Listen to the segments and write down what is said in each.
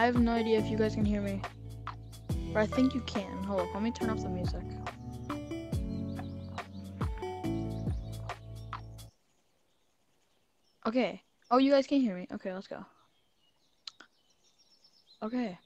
I have no idea if you guys can hear me. But I think you can. Hold up, let me turn off the music. Okay. Oh, you guys can hear me. Okay, let's go. Okay.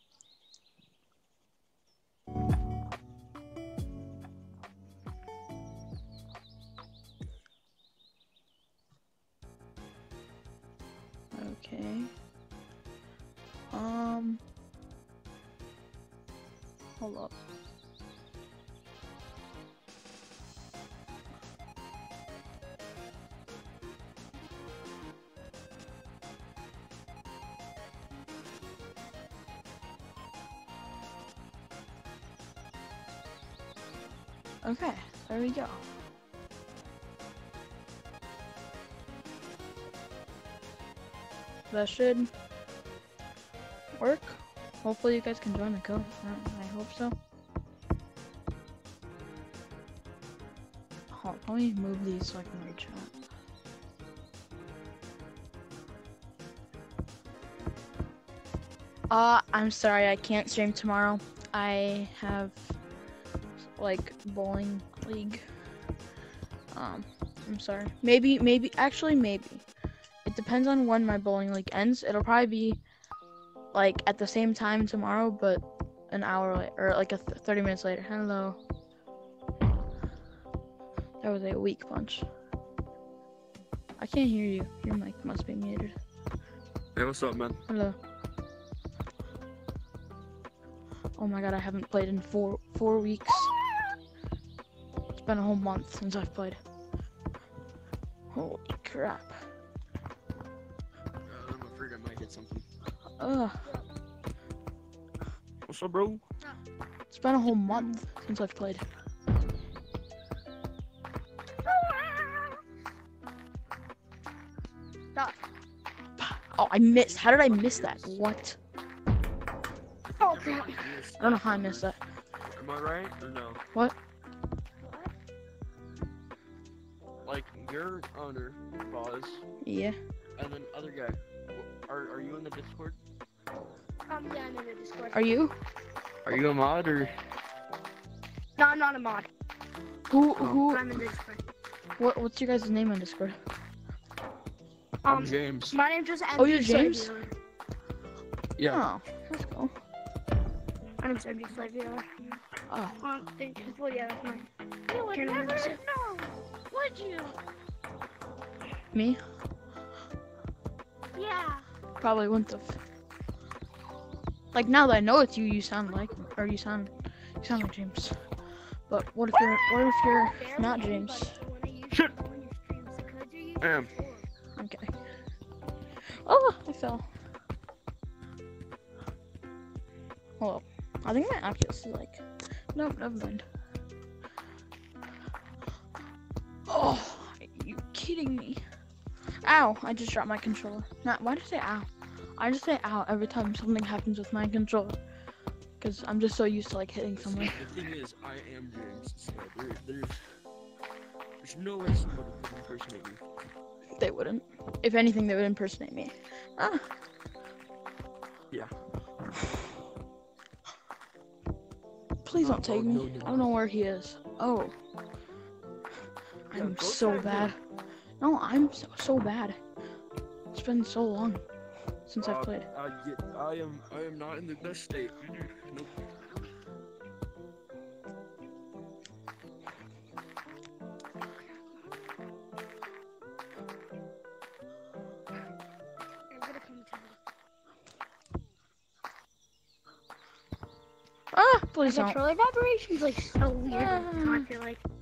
Okay, there we go. That should work. Hopefully you guys can join the code. I hope so. Let me move these so I can reach out. Uh, I'm sorry, I can't stream tomorrow. I have like bowling league. Um, I'm sorry. Maybe, maybe, actually, maybe. It depends on when my bowling league ends. It'll probably be like at the same time tomorrow, but an hour later, or like a th 30 minutes later. Hello. That was a weak punch. I can't hear you. Your mic must be muted. Hey, what's up, man? Hello. Oh my god, I haven't played in four four weeks. It's been a whole month since I've played. Holy crap. Uh, I'm afraid I might hit something. Ugh. What's up, bro? It's been a whole month since I've played. Oh, I missed. How did I miss that? What? Oh crap. I don't know how I missed that. Am I right or no? What? Your owner, Boz, Yeah. and then other guy. Are, are you in the Discord? Um, yeah, I'm in the Discord. Are you? Are you a mod or? No, I'm not a mod. Who? Oh. Who? I'm in Discord. What? What's your guys' name on Discord? I'm Um, James. my name's just Oh, you're James? Flaviola. Yeah. Oh, that's cool. My name's MD Flaviola. Oh, Um, thank you. Well, yeah, that's mine. You would Can't never know, would you? Me? Yeah. Probably wouldn't have. Like now that I know it's you, you sound like, or you sound, you sound like James. But what if you're, what if you're not James? Shit. I am. I'm. Oh, I fell. Hold up. I think my Oculus is like, no, never mind. Oh, are you kidding me? Ow, I just dropped my controller. Not, why did I say ow? I just say ow every time something happens with my controller. Because I'm just so used to like hitting someone. The thing is, I am James, so there, there's, there's no way somebody could impersonate me. They wouldn't. If anything, they would impersonate me. Ah. Yeah. Please Uh, don't take oh, me. I don't know where he is. Oh. I'm so bad. No, I'm so, so bad. It's been so long since I've Uh, played. I get, I am, I am not in the best state. Nope. Ah, please The don't. controller vibration's like so weird. Ah. I feel like. Like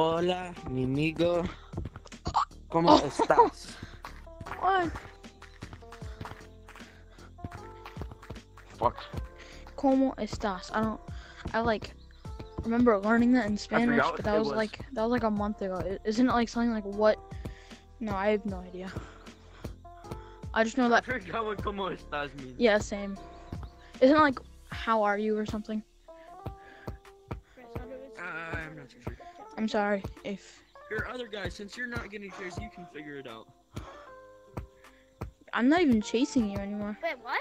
Hola, mi amigo. ¿Cómo Oh. estás? What? Fuck. Como estás? I don't. I like remember learning that in Spanish, but that was, was. like that was like a month ago. Isn't it like something like what? No, I have no idea. I just know I that. forgot what como estás means. Yeah, same. Isn't it like how are you or something? I'm not too sure. I'm sorry if Here, other guys, since you're not getting chased, you can figure it out. I'm not even chasing you anymore. Wait, what?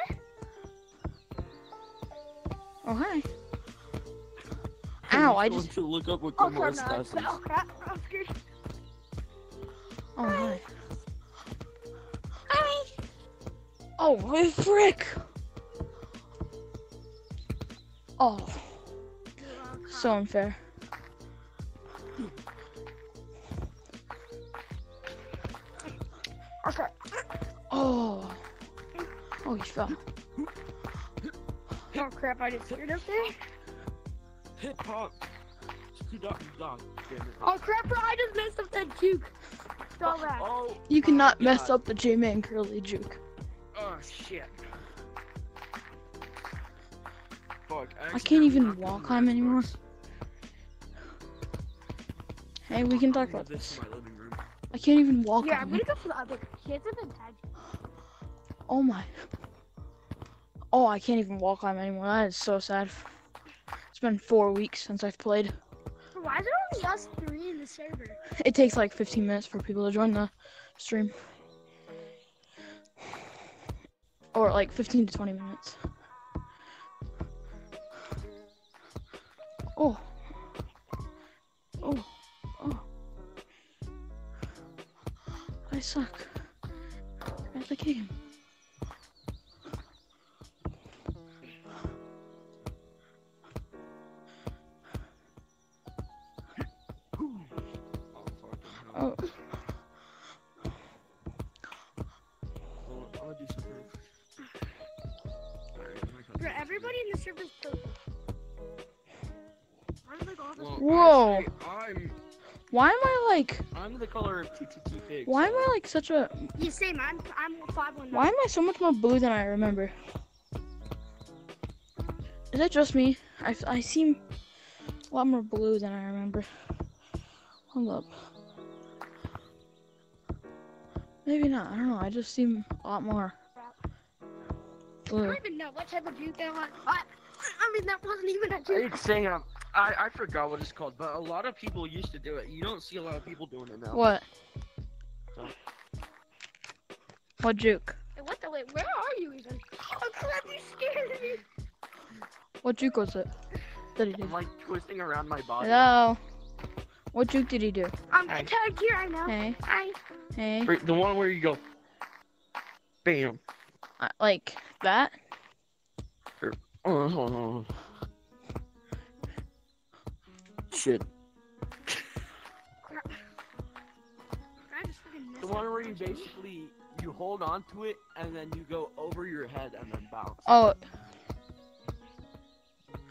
Oh hi. Ow, I just to look up what Oh, como crap, no. estás is. Oh, crap. I'm scared. oh hi. Hi! Oh my frick. Oh, so unfair. Oh, fell. Oh, crap. I just scared up there. Hip hop. Dog, dog, damn it. Oh, crap, bro. I just messed up that juke. So oh, bad. Oh, You cannot my mess up the J-Man curly juke. Oh shit. Fuck. I can't even accidentally wall knocked climb the anymore. Xbox. Hey, we can talk about this. to my living room. I can't even walk. Yeah, I'm gonna go for the other kids have been tagged. Oh my. Oh, I can't even wall climb anymore. That is so sad. It's been four weeks since I've played. Why is there only us three in the server? It takes like 15 minutes for people to join the stream. Or like 15 to 20 minutes. Oh. Oh. Oh. I suck. At the game. Like I'm the color of TTT pig. why am I like such a You same. I'm I'm five one. why am I so much more blue than I remember? Is it just me? I, I seem a lot more blue than I remember. Hold up. Maybe not. I don't know. I just seem a lot more I don't even know what type of juke I want. I, I mean, that wasn't even a juke. It's saying um, I I forgot what it's called, but a lot of people used to do it. You don't see a lot of people doing it now. What? So- What juke? Wait, what the wait? Where are you even? Oh crap! You scared me. What juke was it? That he did? I'm like twisting around my body. Hello. What juke did he do? I'm Hey. tagged here. I know. Hey, I. hey, Right, The one where you go, bam. uh, like that? Oh, hold on. Shit. Crap. I just freaking missed The one where you basically you hold on to it and then you go over your head and then bounce. Oh.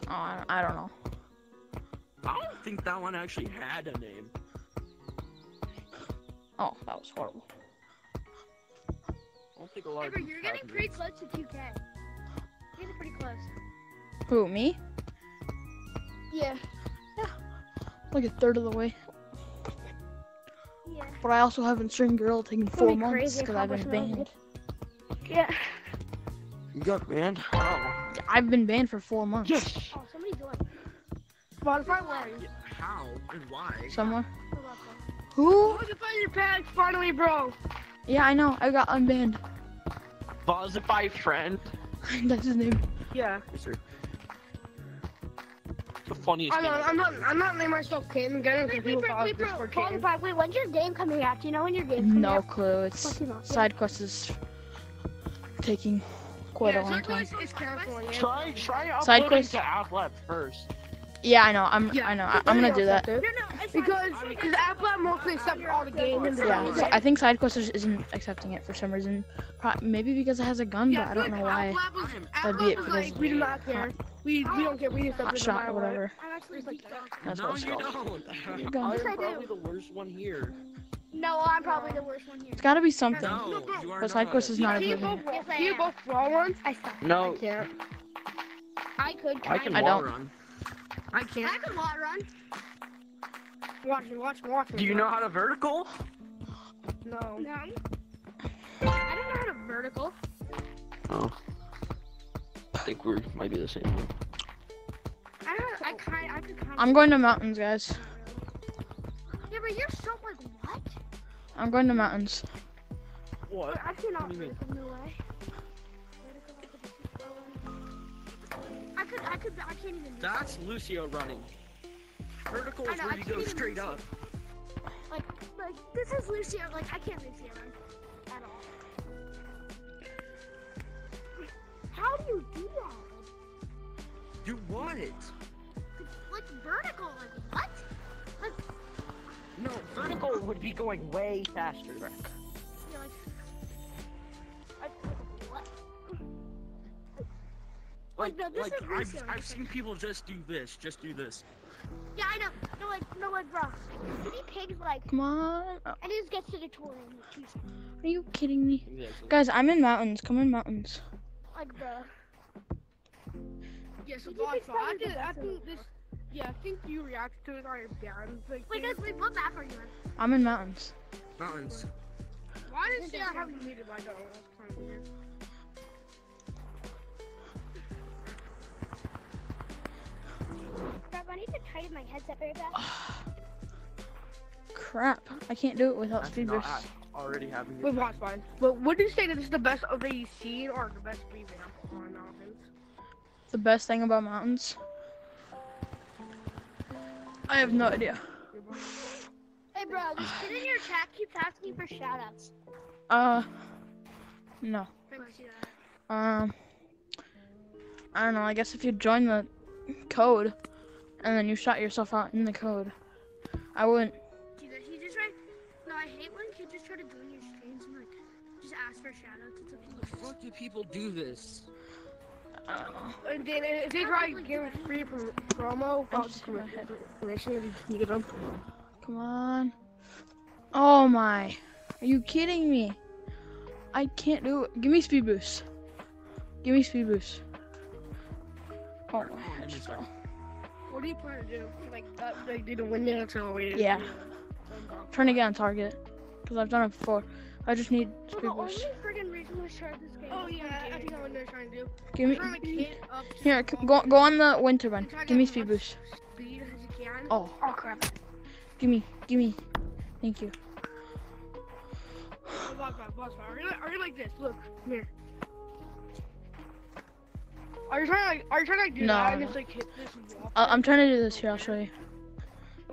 Oh, I, I don't know. I don't think that one actually had a name. Oh, that was horrible. I don't think a lot of Amber, people you're have getting pretty names. close to 2K. You're getting pretty close. Who, me? Yeah. Like a third of the way. Yeah. But I also haven't streamed Girl taking four be months because I've been banned. Yeah. You got banned? How? I've been banned for four months. Yes. Oh, somebody's doing. Spotify where? How and why? Somewhere. Hold on, Who? on. Look at your pad finally, bro. Yeah, I know. I got unbanned. Vozify friend. That's his name. Yeah. Yes, sir. The funniest I'm thing not, I've I'm not, ever I'm not naming myself Cam again Wait, because wait, people wait, call wait, bro. Discord Cam. Wait, when's your game coming out? Do you know when your game's coming No out? clue. It's What's SideQuest is taking quite a long time. is, is canceling it. Try try SideQuest- to AppLab first. Yeah, I know. I'm. Yeah, I know. I, I'm gonna do that. No, no. Because because AppLab mostly accepts all the games. Yeah, so I think SideQuest is- isn't accepting it for some reason. Pro- maybe because it has a gun, but I don't know why. That'd be it because like, we do not care. We, we don't care. We accept Hot it shot or whatever. I'm actually. That's no, what it's you called. don't. I'm Yes, I do. probably the worst one here. No, I'm probably the worst one here. It's gotta be something. No, you are But side not. is not Can you improving both, it. Yes, can you both wall run? I suck. No, I can't. I could. I can I wall don't. run. I can't. I can lot run. Watch me, watch me, watch me. Do you know how to vertical? No. No. I don't know how to vertical. Oh. I think we might be the same. One. I don't. I kind. I could kind. I'm going to mountains, guys. Yeah, but you're so like what? I'm going to mountains. What? I cannot. What do you? I could, I can't even. That's Lucio running. Vertical is know, where you go straight up. Like, like this is Lucio. Like I can't Lucio run at all. How do you do that? Do what? Like vertical? Like what? No, vertical would be going way faster. Like, no, this like is I've, Lucio. I've seen people just do this, just do this. Yeah, I know. No, like, no, like, bro. City pigs like, Come on. Oh, and he just gets to the tour in two seconds. Are you kidding me? Exactly. Guys, I'm in mountains. Come in mountains. Like, bro. Yeah, so You think I, did, I think this. Yeah, I think you reacted to it on your band. Like, Wait, guys, wait, what map are you in? I'm in mountains. Mountains. why did she have you muted? I don't know. That's kind of weird. Crap, I need to tighten my headset very fast. Crap. I can't do it without That's speed not boost. ha- already having Wait, Boss, fine. But would you say that this is the best of the scene or the best revamp on mountains? The best thing about mountains. I have no idea. Hey, bro, this kid in your chat keeps asking for shoutouts. Uh, no. Let me see that. Um, I don't know. I guess if you join the code and then you shot yourself out in the code, I wouldn't. See that? He just tried. No, I hate when kids just try to join your streams and like just ask for shoutouts. It's How the fuck do people do this? I don't know. And then if they try to give it free from promo, I'm I'll just just in my head. permission if you can get them. Come on. Oh my. Are you kidding me? I can't do it. Give me speed boost. Give me speed boost. Oh my. I just fell. What do you plan to do? Like, uh, like do the window accelerated? Yeah. Trying to get on target. Because I've done it before. I just need Well, speed the only boost. reason we started this game. Oh was yeah, I think I know what they're trying to do. Give me. Trying up Here, go, go on the wind turbine. and try to Give me speed boost. Speed as you can. Oh, Oh crap. give me. Give me. Thank you. Boss fight, boss. Are you, like- are you like this? Look, come here. Are you trying to like? Are you trying to do No, that and no. just like hit this wall? I- I'm trying to do this here. I'll show you.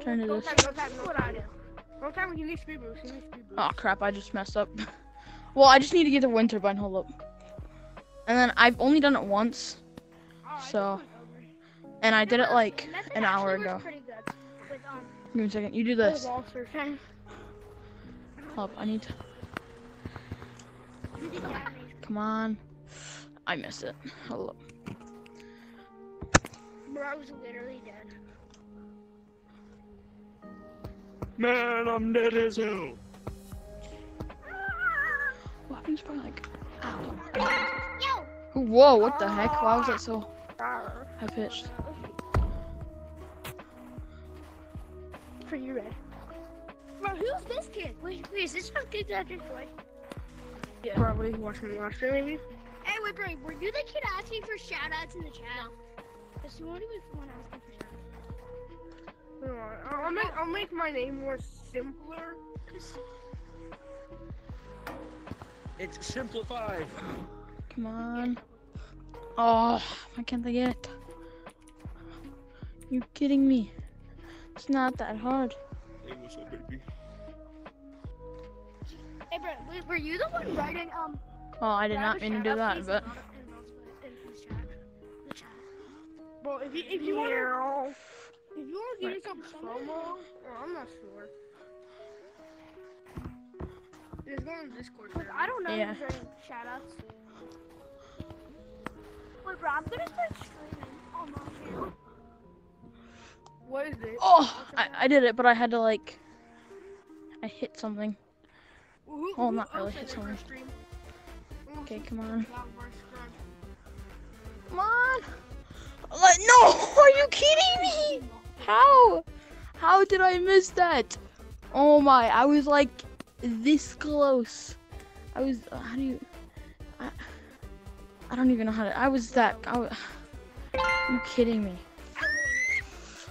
trying to do this. time, time, don't. Don't time. You need speed boost. You need speed boost. Oh crap! I just messed up. Well, I just need to get the wind turbine. Hold up. And then I've only done it once, Oh, so- and I did it like an hour ago. um, Give me a second. You do this. up. I need to. You did the animation. Come on. I missed it. Hold up. Bro, I was literally dead. Man, I'm dead as hell. What happens if I like? Ow. Yo! Whoa! What the heck? Why was that so high pitched? For you, Red. Bro, who's this kid? Wait, wait, is this some kid that just like? Yeah. Probably watching me last maybe. Hey, wait, bro, were you the kid asking for shoutouts in the chat? No. Because you weren't even the one asking for shoutouts. I'll, I'll make I'll make my name more simpler. It's simplified. Come on. Oh, why can't they get it? You kidding me? It's not that hard. Hey, what's up, baby? Hey, bro, were you the one writing, um, Oh, I did not mean to do that, please, but Bro, if you if you want to if you want to give yourself promo, oh, I'm not sure. Just go on Discord. Look, I don't know Yeah. who's writing shoutouts. Wait, bro, I'm gonna start streaming oh, on my channel. What is it? oh, I, I did it, but I had to like, I hit something. Who, Oh, who not really, hit is in your someone. stream? Okay, come on. Come on. Like, no, are you kidding me? How? How did I miss that? Oh my, I was like this close. I was, uh, how do you, I, I don't even know how to, I was that, I was, are you kidding me?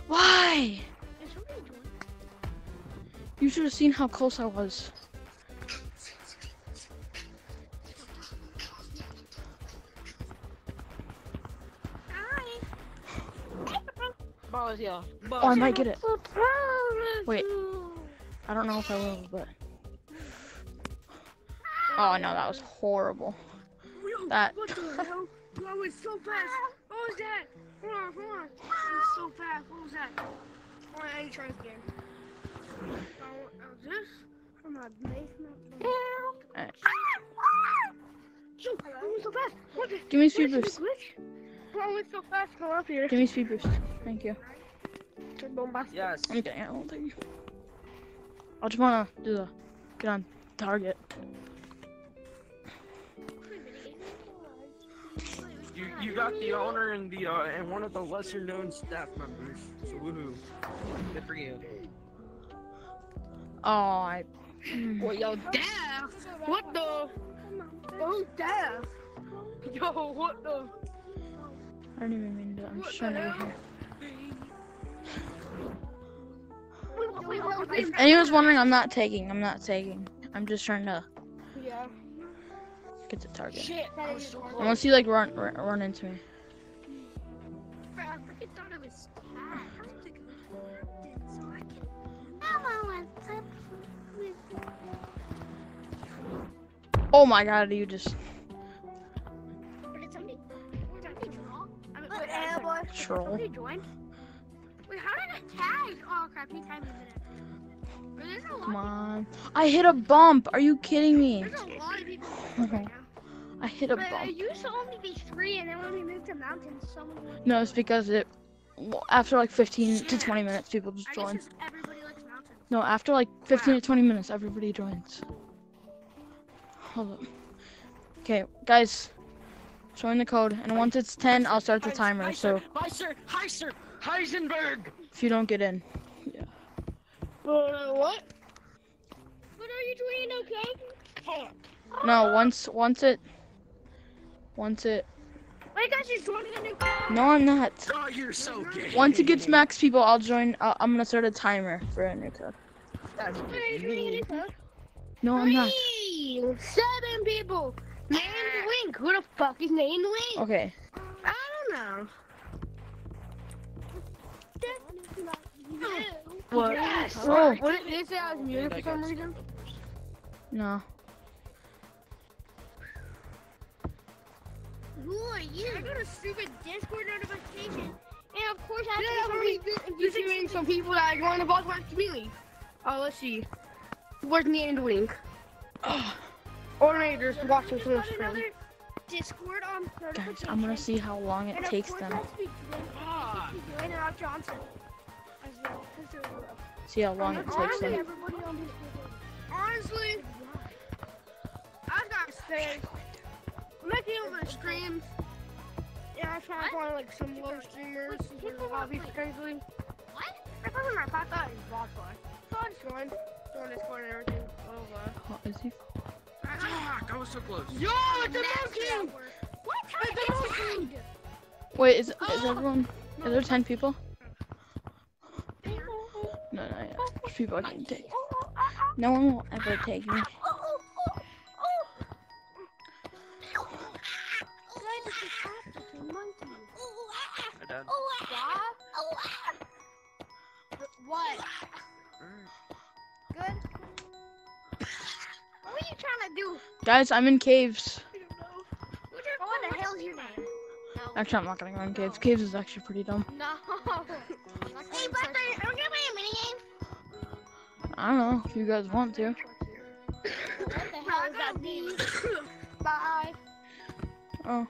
Why? Is somebody joining? You should have seen how close I was. Balls, yeah. Oh, I might get it. Wait. I don't know if I will, but. Oh no, that was horrible. That. What the hell? That was so fast. What was that? Hold on, hold on. Was so fast. What was that? Hold on, I try again. Oh, this? From a basement. Alright. Shoot, that was so fast. What the? Give me What speed is boost. this glitch? Bro, it's so fast. Come up here. Give me speed boost. Thank you. Bombastic. Yes. I'm. I don't think. I just wanna do the get on target. You you got the owner and the uh, and one of the lesser known staff members. So woohoo. Good for you. Oh, I. Well, yo, Daph. What the? Oh, Daph. Yo, what the? I don't even mean to. I'm just trying to get here. If anyone's wondering, I'm not taking. I'm not taking. I'm just trying to Yeah. get the target. Shit, that is so close. Unless you like run run, run into me. Bro, I thought it was cat. I was like, so I can. I want to. Oh my god, you just troll. somebody join? Wait, how did it tag? Oh crap! He tagged me in it. Bro, There's a lot. Come on. I hit a bump. Are you kidding me? There's a lot of people right. I hit a But bump. you saw only be three, and then when we moved to mountains, someone. No, it's because it. well, After like 15 to 20 minutes, people just I join. everybody likes mountains. No, after like 15 to 20 minutes, everybody joins. Hold up. Okay, guys. Join the code, and once it's 10, I'll start the timer. So sir. Hi, sir. Hi, sir. Heisenberg. if you don't get in, Uh, what? What are you doing, okay? no. Once, once it, once it. Wait, guys, you're joining a new. No, I'm not. Oh, you're so gay. Once it gets max people, I'll join. Uh, I'm gonna start a timer for a new code. That's Wait, are you joining a new code? No, I'm not. Three, seven people. Named Wink. Who the fuck is named Wink? Okay. I don't know. What? Yes. Oh. What did they say I was muted for some reason? No. Who are you? I got a stupid Discord notification, and of course I Yeah, have to we be be some people that are going to Baltimore Community. Oh, let's see. Where's named Wink? Ordinators watching from the Got screen. another Discord on Guys, I'm gonna see how long it And takes them. I have to be joined- joined out Johnson. As well, 'cause they're- See how long it takes them. everybody on Discord. Honestly, I gotta say, making over the streams. Yeah, I try to find like some low streamers or hobbies potentially. What? I found my pop that is Wi-Fi. So I just joined, joined Discord and everything. Oh, uh, Oh, he? Fuck, I was so close. Yo, it's a monkey! What? How It's did a it monkey! Wait, is is oh. everyone? Are there 10 people? No, no, yeah. There's people I can take. Oh, oh, no one will ever take me. I done. What? Mm. Good. What were you trying to do? Guys, I'm in caves. What the hell's your name? Actually, I'm not gonna go in caves. Caves is actually pretty dumb. No. hey, Buster, are we gonna play a minigame? I don't know if you guys want to. What the hell does that mean? Bye. Oh,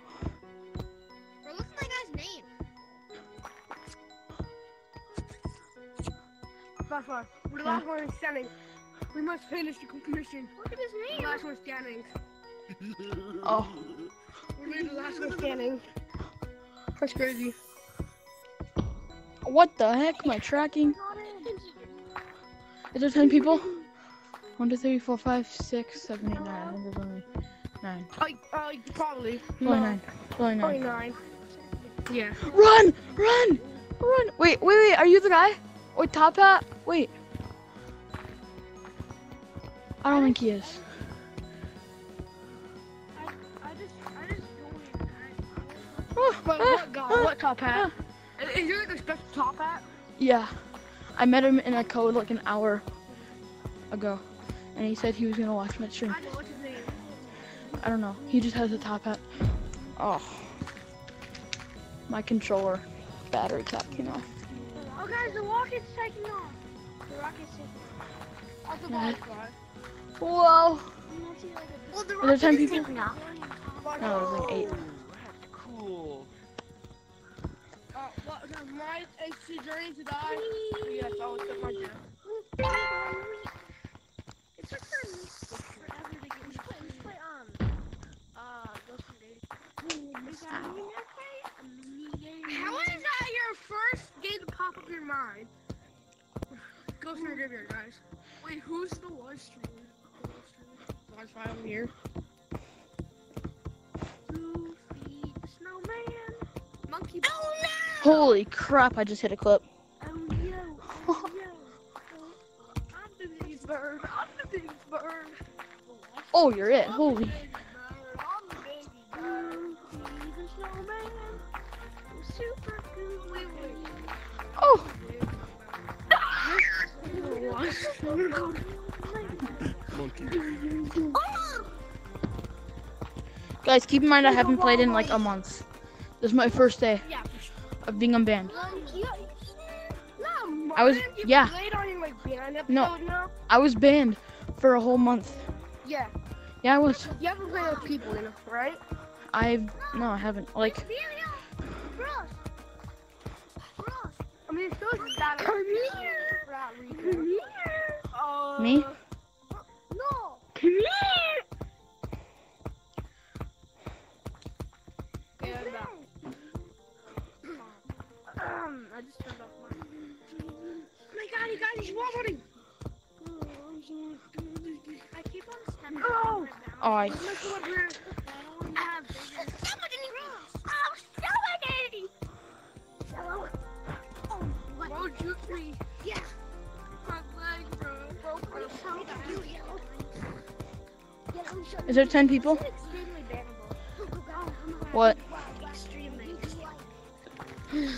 Bro, look at that guy's name. Fast one. We're the last one standing. We must finish the mission. Look at his name. The last one standing. oh. We're the last one standing. That's crazy. What the heck? My tracking? Is there 10 people? 1, 2, 3, 4, 5, 6, 7, 8, 9. I think there's only 9. Uh, uh, probably. There's only 9. There's only Probably 9. nine. Yeah. Run! Run! Run! Wait, wait, wait. Are you the guy? Wait, top hat? Wait. I don't think he is. I just, I just joined. Oh, But ah, what guy? ah, What top hat? Is is there like a special top hat? Yeah. I met him in a code like an hour ago. And he said he was gonna watch my stream. I know what's his name. I don't know. He just has a top hat. Oh. My controller battery cap came off. Oh, guys, the rocket's taking off. The rocket's taking Off Yeah. bottom side. Whoa. off. I'm not seeing, like, a- Well, the Are there 10 people? taking. No, it was like eight. Cool. Uh, what, my AC journey to die? Yes, I'll accept my death. It's like for forever to get. Let's play, let's play, um, uh, Ghost and How is that your first game to pop up your mind? Go through your graveyard, guys. Wait, who's the live stream? Live stream. I'm here. Two feet snowman. Monkey. Oh no! Holy crap, I just hit a clip. Oh yo! Oh yo! Oh, I'm the biggest bird. I'm the biggest bird. Oh, you're it. Holy. Guys, keep in mind I haven't played in like a month. This is my first day of being unbanned. I was- yeah. played on your like band episode No. I was banned for a whole month. Yeah. Yeah, I was. You haven't played with people, you know, right? I've no, I haven't. Like, Ross. Is there 10 people? This is extremely bannable. What?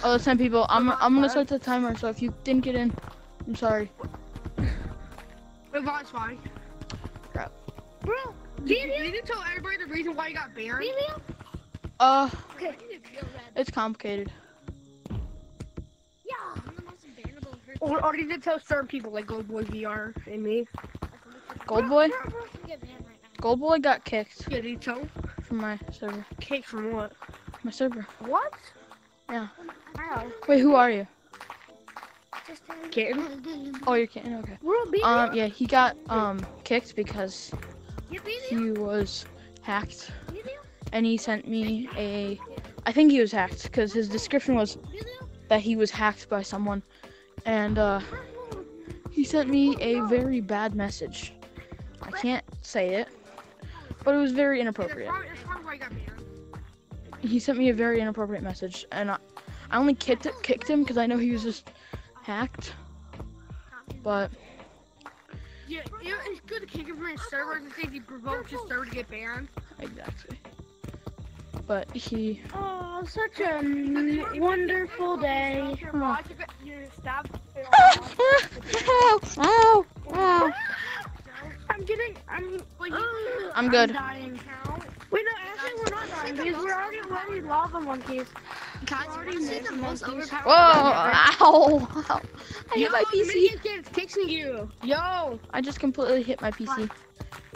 Oh, there's 10 people. I'm, I'm gonna start the timer, so if you didn't get in, I'm sorry. Von's fine. Crap. Bro, Did you, did you tell everybody the reason why you got banned? Emilio? Uh, Okay. I need to feel red. it's complicated. Yeah. I'm the most bannable person. Or, or did you tell certain people like Goldboy VR and me? Goldboy? Bro, bro, can get banned right now. Got kicked Yeah, did you tell? from my server. Cake from what? My server. What? Yeah. How? Wait, who are you? Just tell me. Kitten? Oh, you're kidding. Okay. Bro, be Um, yeah, he got um kicked because Yeah, be he was hacked, and he sent me a. I think he was hacked because his description was that he was hacked by someone, and uh, he sent me a very bad message. I can't say it, but it was very inappropriate. probably, that's probably why you got banned. He sent me a very inappropriate message, and I, I only kicked kicked him because I know he was just hacked. But Yeah, yeah, it's good to kick him from his server in case he provokes his server to get banned. exactly. But he. Oh, such a wonderful day. Your boss, you got- you stabbed. ow! Ow! Ow! I'm getting. I'm. Wait, you, I'm good. dying. wait, no, actually, we're not dying because we're already already lava monkeys. Guys, Already this is the most overpowered. Whoa! Ow! I hit my PC. Kid's fixing you. Yo. I just completely hit my PC.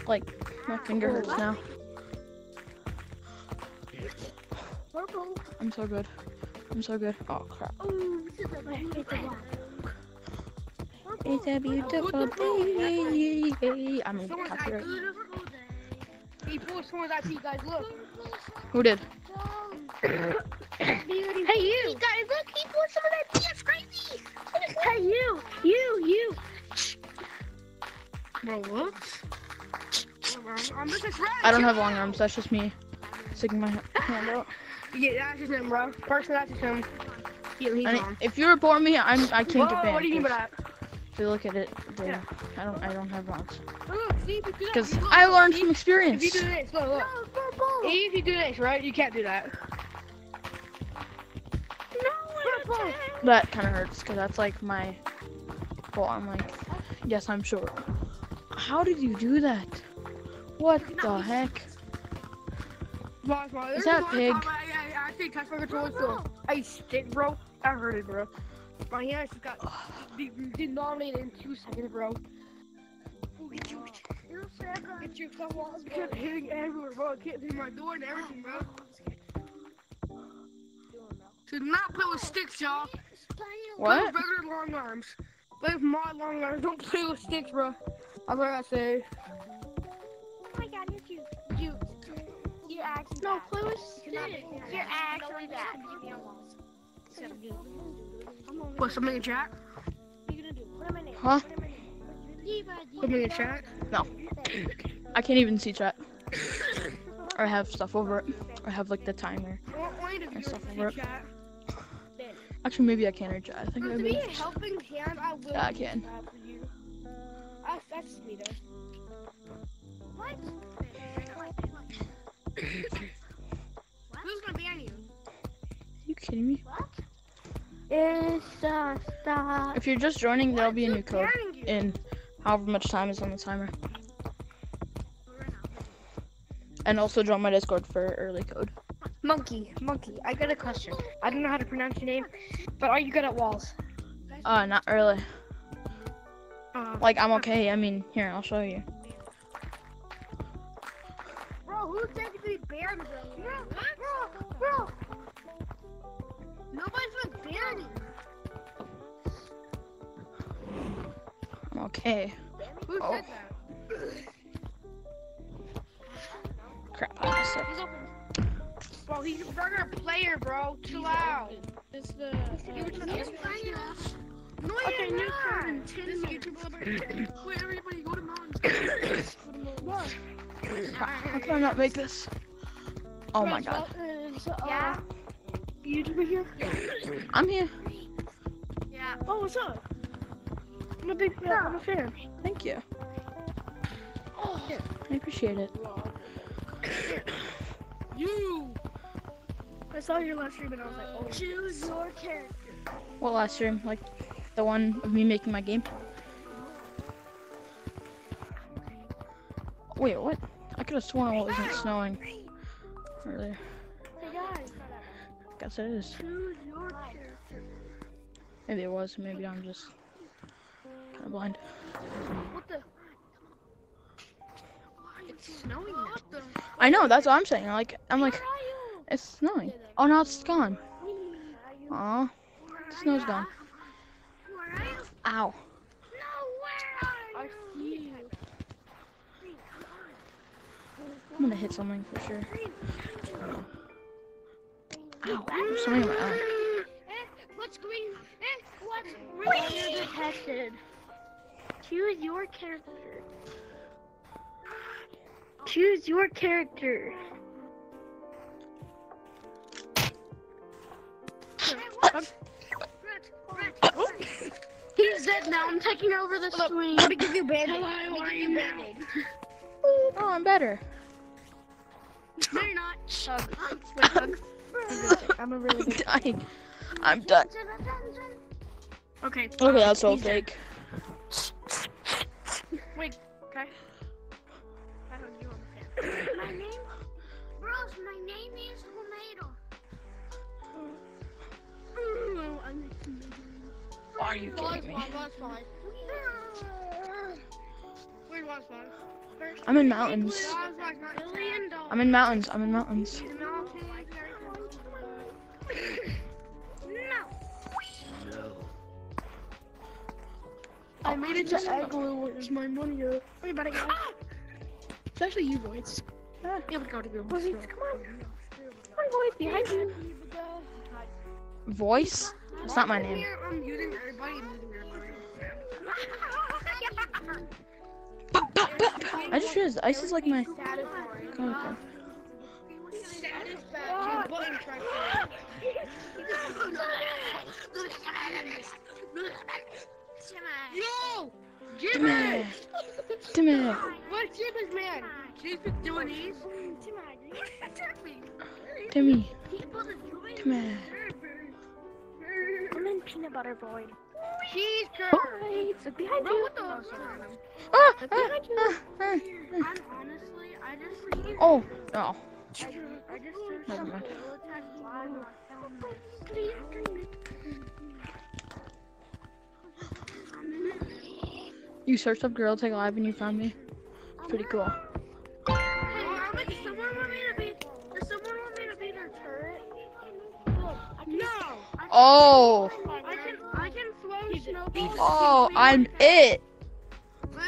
Like, my finger hurts now. Purple. I'm so good. I'm so good. Oh crap. Oh, this is a it's a. It's beautiful day. I'm in copyright. People, someone's at you guys. Look. Who did? Hey you! guys, look, he put some of that BS crazy. Hey you, you, you. Bro, what? A don't have long arms. That's just me sticking my hand out. Yeah, that's just him, bro. Person, that's just him. Yeah, he's I mean, on. if you report me, I'm I can't get Whoa, banned. what do you mean by that? If you look at it, Yeah. I don't I don't have arms. Oh, look, see, if you do that, Because I learned from If experience. you do this, look, look. No. If you do this, right, you can't do that. That kind of hurts because that's like my. Well, I'm like, yes, I'm short. How did you do that? What the heck? Is that pig? I, I, I actually touched my controller. I stick, bro. Bro. My hand got de- de- denominated in two seconds, bro. Get your come walls, bro. Kept hitting everywhere, bro. Kept hitting my door and everything, bro. Do not play with sticks, y'all. Play What? with regular long arms. Play with my long arms. Don't play with sticks, bro. That's what I say. Oh my god, you're cute. Cute. You're actually No, bad. play with You're sticks. You're actually bad. What, something in chat? Huh? Something in chat? No. I can't even see chat. Or I have stuff over it. Or I have like the timer. I want one of And stuff see over it. Actually, maybe I can read chat. I think To I be a helping hand, I will. Yeah, I can. you. That's, though. What? Who's gonna ban you? you kidding me? It's uh, stop. If you're just joining, there'll be a new code you? in however much time is on the timer. And also join my Discord for early code. Monkey, monkey. I got a question. I don't know how to pronounce your name, but are you good at walls? Uh, not really. Uh, Like I'm okay. I mean, here I'll show you. bro, who technically banned bro? Bro, bro, bro. Nobody's been banning. I'm okay. Who Oh. said that? Bro, he's a burger player, bro. Chill out. It's the. Uh, no, Okay, you're new not. code. This YouTuber. Wait, everybody, go to mountains. Crap. How can I not make this? Oh my god. Uh, yeah. YouTuber here? I'm here. Yeah. Oh, what's up? I'm a big fan. I'm a fan. Thank you. Oh, I appreciate it. you. I saw your last stream and I was like, oh. Choose your character. What last stream? Like the one of me making my game? Wait, what? I could have sworn it wasn't snowing earlier. Hey guys, Guess it is. choose your character. Maybe it was. Maybe I'm just kind of blind. What the? It's snowing now. I know. That's what I'm saying. Like I'm like, Where are you? It's snowing. Oh, now it's gone. Aw, the snow's gone. Ow. No. I'm gonna hit something for sure. Ow. There's something in my eye. What's green? What's green? You're detected. Choose your character. Choose your character. He's dead now. I'm taking over the screen. Let me give you band-aid. Hello, Let me are give you you band-aid. Oh, I'm better. No, you're not. Hug. Wait. I'm a really I'm good. dying. I'm done. Okay. Okay, that's so he's dead. fake. Wait, okay. I don't you understand. My Are you kidding me? Wallace fine. Where's Wallace. I'm in mountains. Wallace fine's not million dollars. I'm in mountains. I'm in mountains. I made it to Igloo, which is my money. uh, Wait, but I got It's actually you, boys. Ah. Yeah, we gotta go. Come on. Come on, boys, behind you. Voice? It's not my name. I'm muting. I'm muting everybody. I just realized ice is like my. Oh, okay. Satisfaction. Button track. Yo! Jimmy! Timmy. What's Jimmy's man? She's been doing these. Timmy. Timmy. Butter void. Cheese curd. Wait, look behind Bro, you. what the? Ah, ah, Look behind you. ah, ah. I'm honestly, I just, Oh, no. I just, I just searched some mind. Live and I You searched up Gorilla Tag Live and you found me. Pretty cool. Oh, I can, I can throw snowballs. oh, I'm it.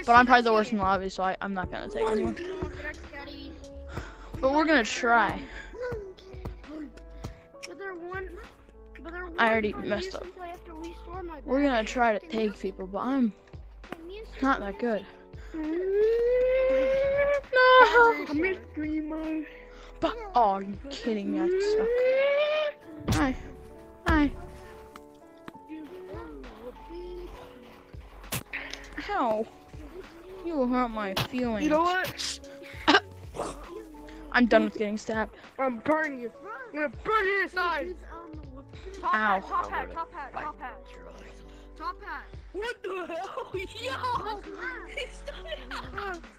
But I'm probably the worst in the lobby, so I, I'm not gonna take anyone. Come on, get us, Daddy. But we're gonna try. But they're one. But they're one I already messed up. until I have to restore my We're gonna try to take people, but I'm not that good. No. I'm a. But, oh, are you kidding me? I suck. Hi. Hi. How? You will hurt my feelings. You know what? I'm done with getting stabbed. I'm burning you. I'm gonna burn you inside. Top Ow. hat, top hat, top hat, top hat. Top hat. What the hell? Yo!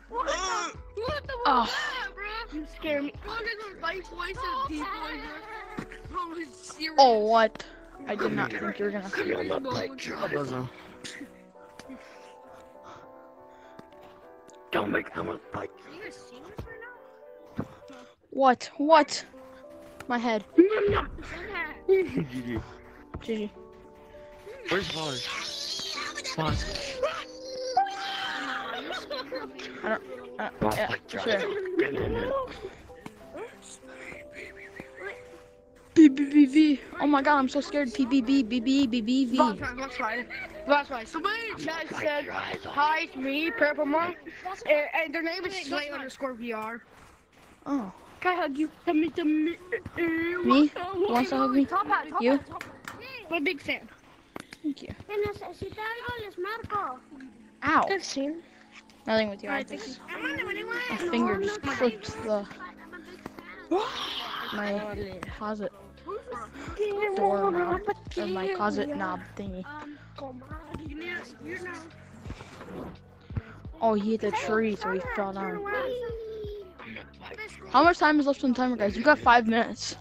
what the? Uh. What the? Oh. that, bro? You scare me. Bro, there's a white voice and people in oh, here. Bro, it's serious. Oh, what? I did not think you were gonna. Doesn't. Don't make them look like. Are you guys seeing this right now? What? What? My head. GG. GG. Where's Vaz? Vaz. Uh, yeah, sure. BBBV. Oh my god, I'm so scared. PBB, BB, BBV. That's right, that's right. That's right. Somebody in chat said, hi, it's me, Purple Monk. And, and their name is Slay underscore VR. Oh. Can I hug you? Tell me, tell me. Me? Who wants to hug me? Top hat, top You? hat, top hat. I'm a big fan. Thank you. Que necesita algo, les marco. Ow. Good scene. Nothing with your I just, my finger just clipped the my closet door knob or my closet knob thingy. Oh, he hit the tree, so he fell down. How much time is left on the timer, guys? You got five minutes.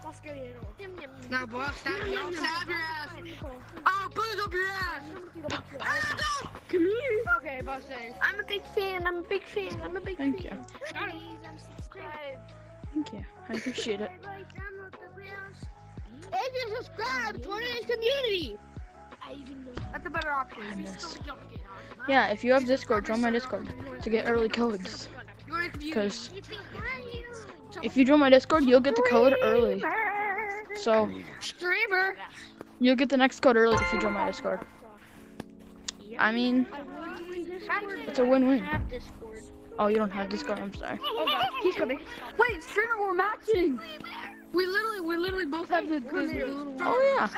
Put it up your ass. Come here. Okay, boss, say. I'm a big fan, I'm a big fan, I'm a big Thank you. fan. Subscribe. Thank you. I appreciate it. If you subscribe, join this community. That's a better option. I You miss. still don't get. Yeah, if you have Discord, join my Discord to get early codes. Join the community. Because if you join my Discord, you'll get the code early. So Streamer. You'll get the next code early if you join my Discord. I mean, it's a win-win. Oh, you don't have Discord. I'm sorry. He's coming. Wait, streamer, we're matching. We literally, we literally both have the, the, the little. Oh yeah.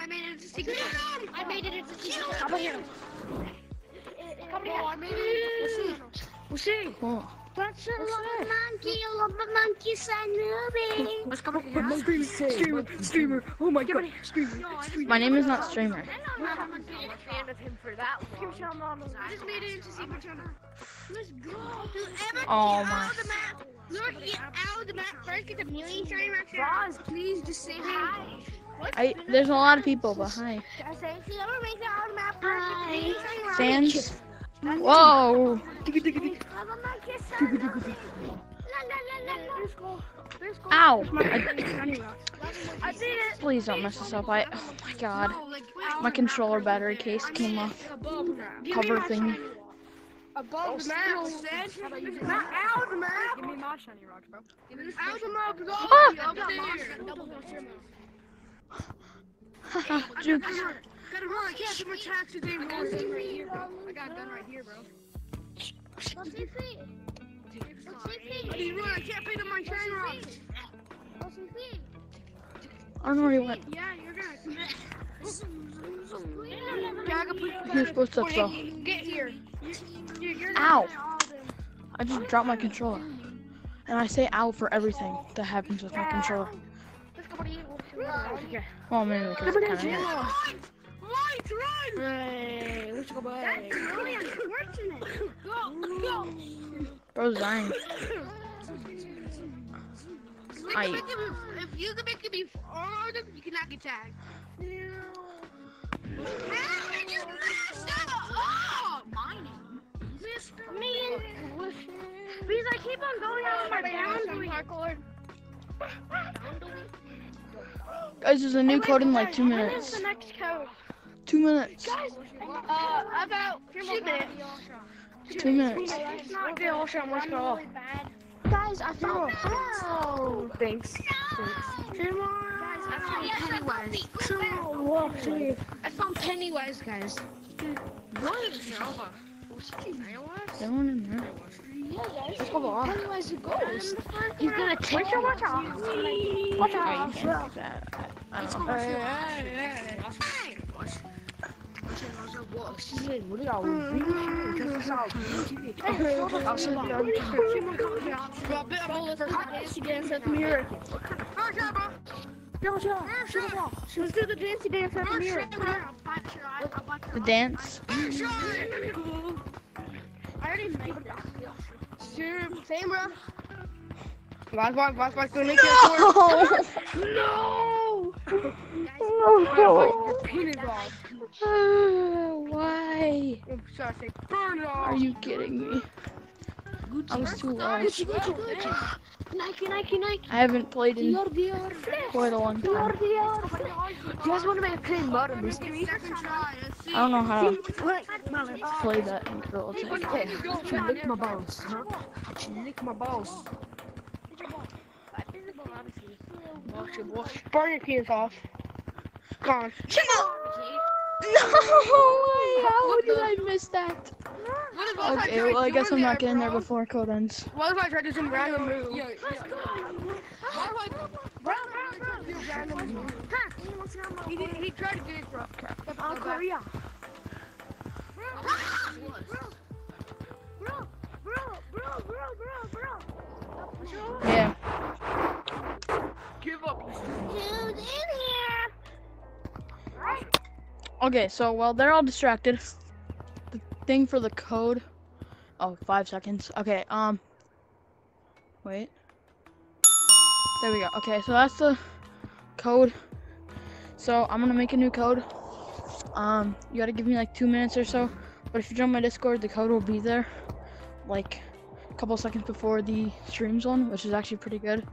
I made it into secret. I made it into secret. Come here. Come here. I made it. We'll see. Cool. What's a little monkey, a little monkey, Sanubi? Let's come on. Streamer, streamer, streamer. Oh my god. Streamer. My name is not streamer. I'm a fan of him for that long. I just made it into secret channel. Let's go. Whoever Oh gets my. out of the map, whoever gets out of the map first gets a million shiny rocks. Roz, please just say hi. I there's a lot of people, but hi. I say, whoever makes it out of the map first gets a million shiny rocks. Sans. Whoa. Ow. I, I did it. please don't mess this up. I. Oh my god. My controller battery case came off. Cover thing. Above the map, Sid. Not out of the map. Give me my shiny rocks, bro. Out of the map, go Ah! up there. Haha. Jukes. Gotta run, I can't do my taxes anymore. I got a gun right here, bro. I got a gun right here, bro. What's his feet? What's his I need to run, I can't pay them my shiny rocks. What's his feet? I don't know where he went. Yeah, you're gonna. He was supposed to though. Get here. You're, you're Ow. I just dropped my controller. And I say ow for everything that happens with my controller. Well, maybe because it kind of Hey, let's go back. That's really unfortunate. Go, go. Bro's dying. I- can him, if you can make him be hard, you cannot get tagged. Ah, you messed up! Oh, mining. Man, because I keep on going on my boundary. Guys, there's a new code in like two When is minutes. the next code? Two minutes. Guys, uh, about two minutes. Two minutes. It's not good. Let's go. Guys, I found. Oh, thanks. Come on. Guys, I found Pennywise. Come on, I found Pennywise, guys. What? That one in there. Let's go on. Pennywise is a ghost. He's gonna take you. Watch out. Watch Oh, out. You can't. I, I don't know. What are y'all doing? Let's do the dance at the mirror. The dance. I already made that. Same, bro. Watch, watch, watch, watch. Go make it No! Your penis off. Why? I'm sorry, say, burn it off. Are you kidding me? I was too low. Gucci, Gucci, Gucci. Ah, Nike, Nike, Nike. I haven't played in Dior, Dior. quite a long time. Dior. You guys want to make a clean mud on this? Second try. Let's see. I don't know how to Wait, play that in Gorilla Tag. Hey, she licked my balls, huh? She licked my balls. Wash it, wash it. Burn your penis off. Gone. No way! How did I miss that? What if, what if Okay, tried well I guess I'm doing not that, getting there before code ends. What if I tried to do some random move? Yeah, yeah, What if I... Bro, bro, bro, do a random move? He, did, he tried to get it, bro. Oh, Korea. Yeah. Give up. Who's in here? Okay, so while they're all distracted, the thing for the code. Oh, five seconds. Okay, um. Wait. There we go. Okay, so that's the code. So I'm gonna make a new code. Um, you gotta give me like two minutes or so. But if you join my Discord, the code will be there, like a couple seconds before the stream's on, which is actually pretty good.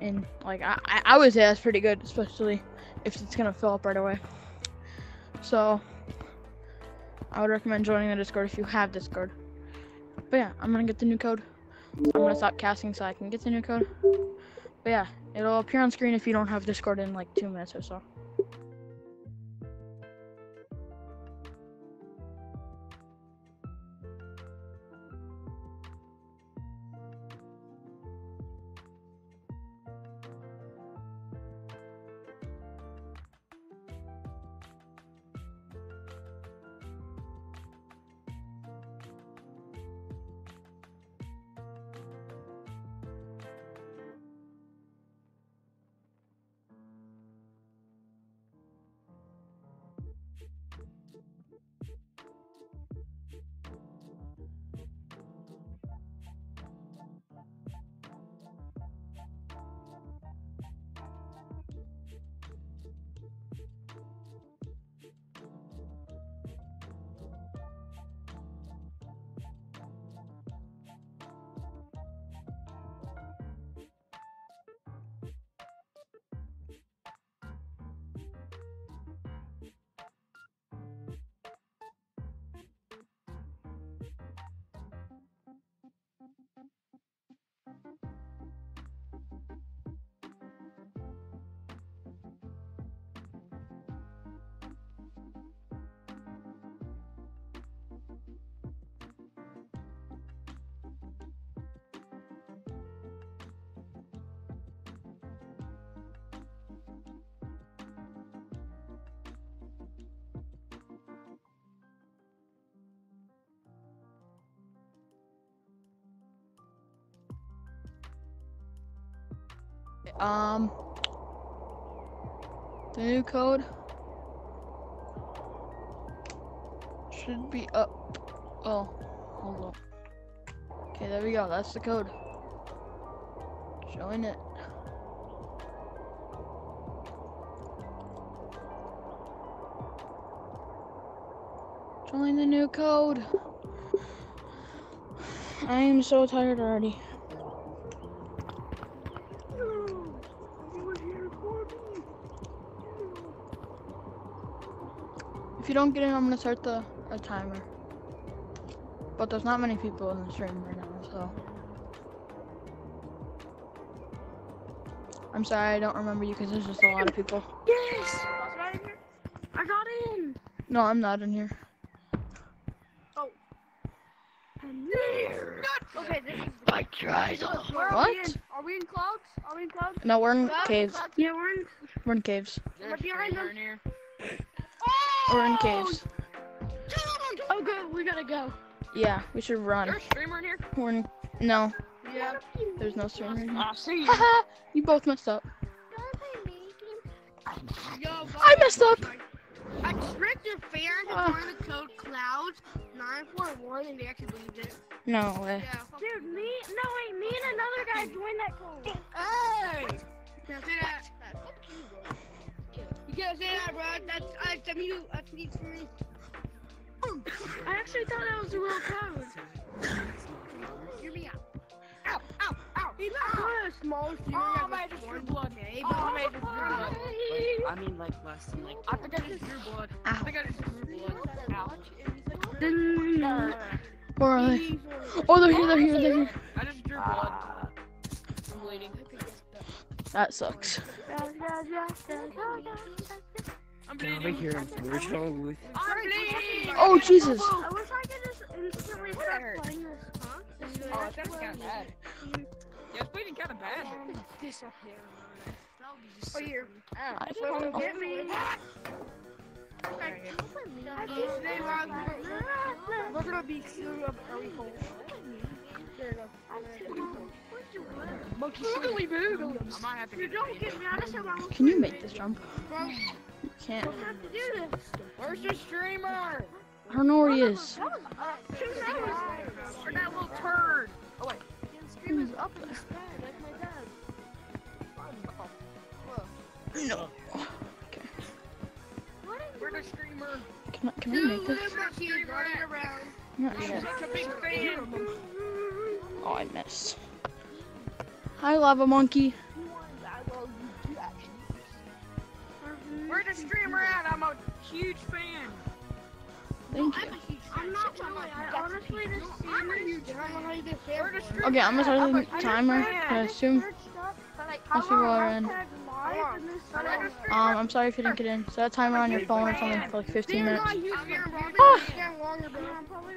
And like I, I I would say that's pretty good, especially if it's gonna fill up right away. So I would recommend joining the Discord if you have Discord. But yeah, I'm gonna get the new code. I'm gonna stop casting so I can get the new code. But yeah, it'll appear on screen if you don't have Discord in like two minutes or so. Um, the new code should be up. Oh, hold on. Okay, there we go. That's the code. Showing it. Join the new code. I am so tired already. If you don't get in, I'm gonna start the a timer. But there's not many people in the stream right now, so. I'm sorry, I don't remember you because there's just a lot of people. Yes! I got in! No, I'm not in here. Oh. Okay, this is My eyes Where are we What? in? Are we in clouds? Are we in clouds? No, we're in caves. Yeah, we're in. We're in caves. We're behind them. We're in caves. Oh, good. We gotta go. Yeah, we should run. There's a streamer in here. We're in. No, Yeah. there's no streamer in here. I see you. Haha, you both messed up. Yo, I messed up. I tricked your parents Ah. to join the code clouds 941 and they actually believed it. No way. Yeah. Dude, me, no wait, me and another guy joined that code. Hey! Can't that. You can't say that, bro. That's, uh, that's me. For me. I actually thought that was a real code. Hear me out. Ow, ow, ow. He's not good. Small streamer. Oh, my just drew blood. Yeah, he oh, made just drew blood. I mean, like less than like. I think I just drew blood. Ow. I think I just drew blood. Ow. Where are they? Oh, they're here. They're here. They're here. I just drew blood. I'm bleeding. That sucks. I'm bleeding. Over here original with. I'm bleeding. Oh Jesus. I wish I could just instantly stop playing this. Huh? Oh, that's kind of bad. Yeah, it's bleeding kind of bad. Oh, here. I- Don't get me. We're gonna be screwed up very cold. There you go. Monkey boogly boogly. I might have to You don't get me. I just have Can you make this jump? Bro, you can't. don't have to do this. Where's the streamer? I don't know where he is. Uh. Or that little turd? Oh wait. Up in the sky like my dad. No. The streamer? Can I, can I make this? at running around. Not I'm yet. such a big fan. Oh, I missed. Hi, lava monkey. Where's the streamer at? I'm a huge fan. Thank you. I'm not really. I honestly just I'm a huge fan. I don't know how you get fair. Where's the streamer? Okay, I'm gonna start I'm the timer. fan. I assume most people are in. Where's the Um, I'm sorry if you didn't get in. Set a timer on your phone or something for like 15 minutes. I'm a huge fan, bro. Ah. I'm getting longer, but I'm probably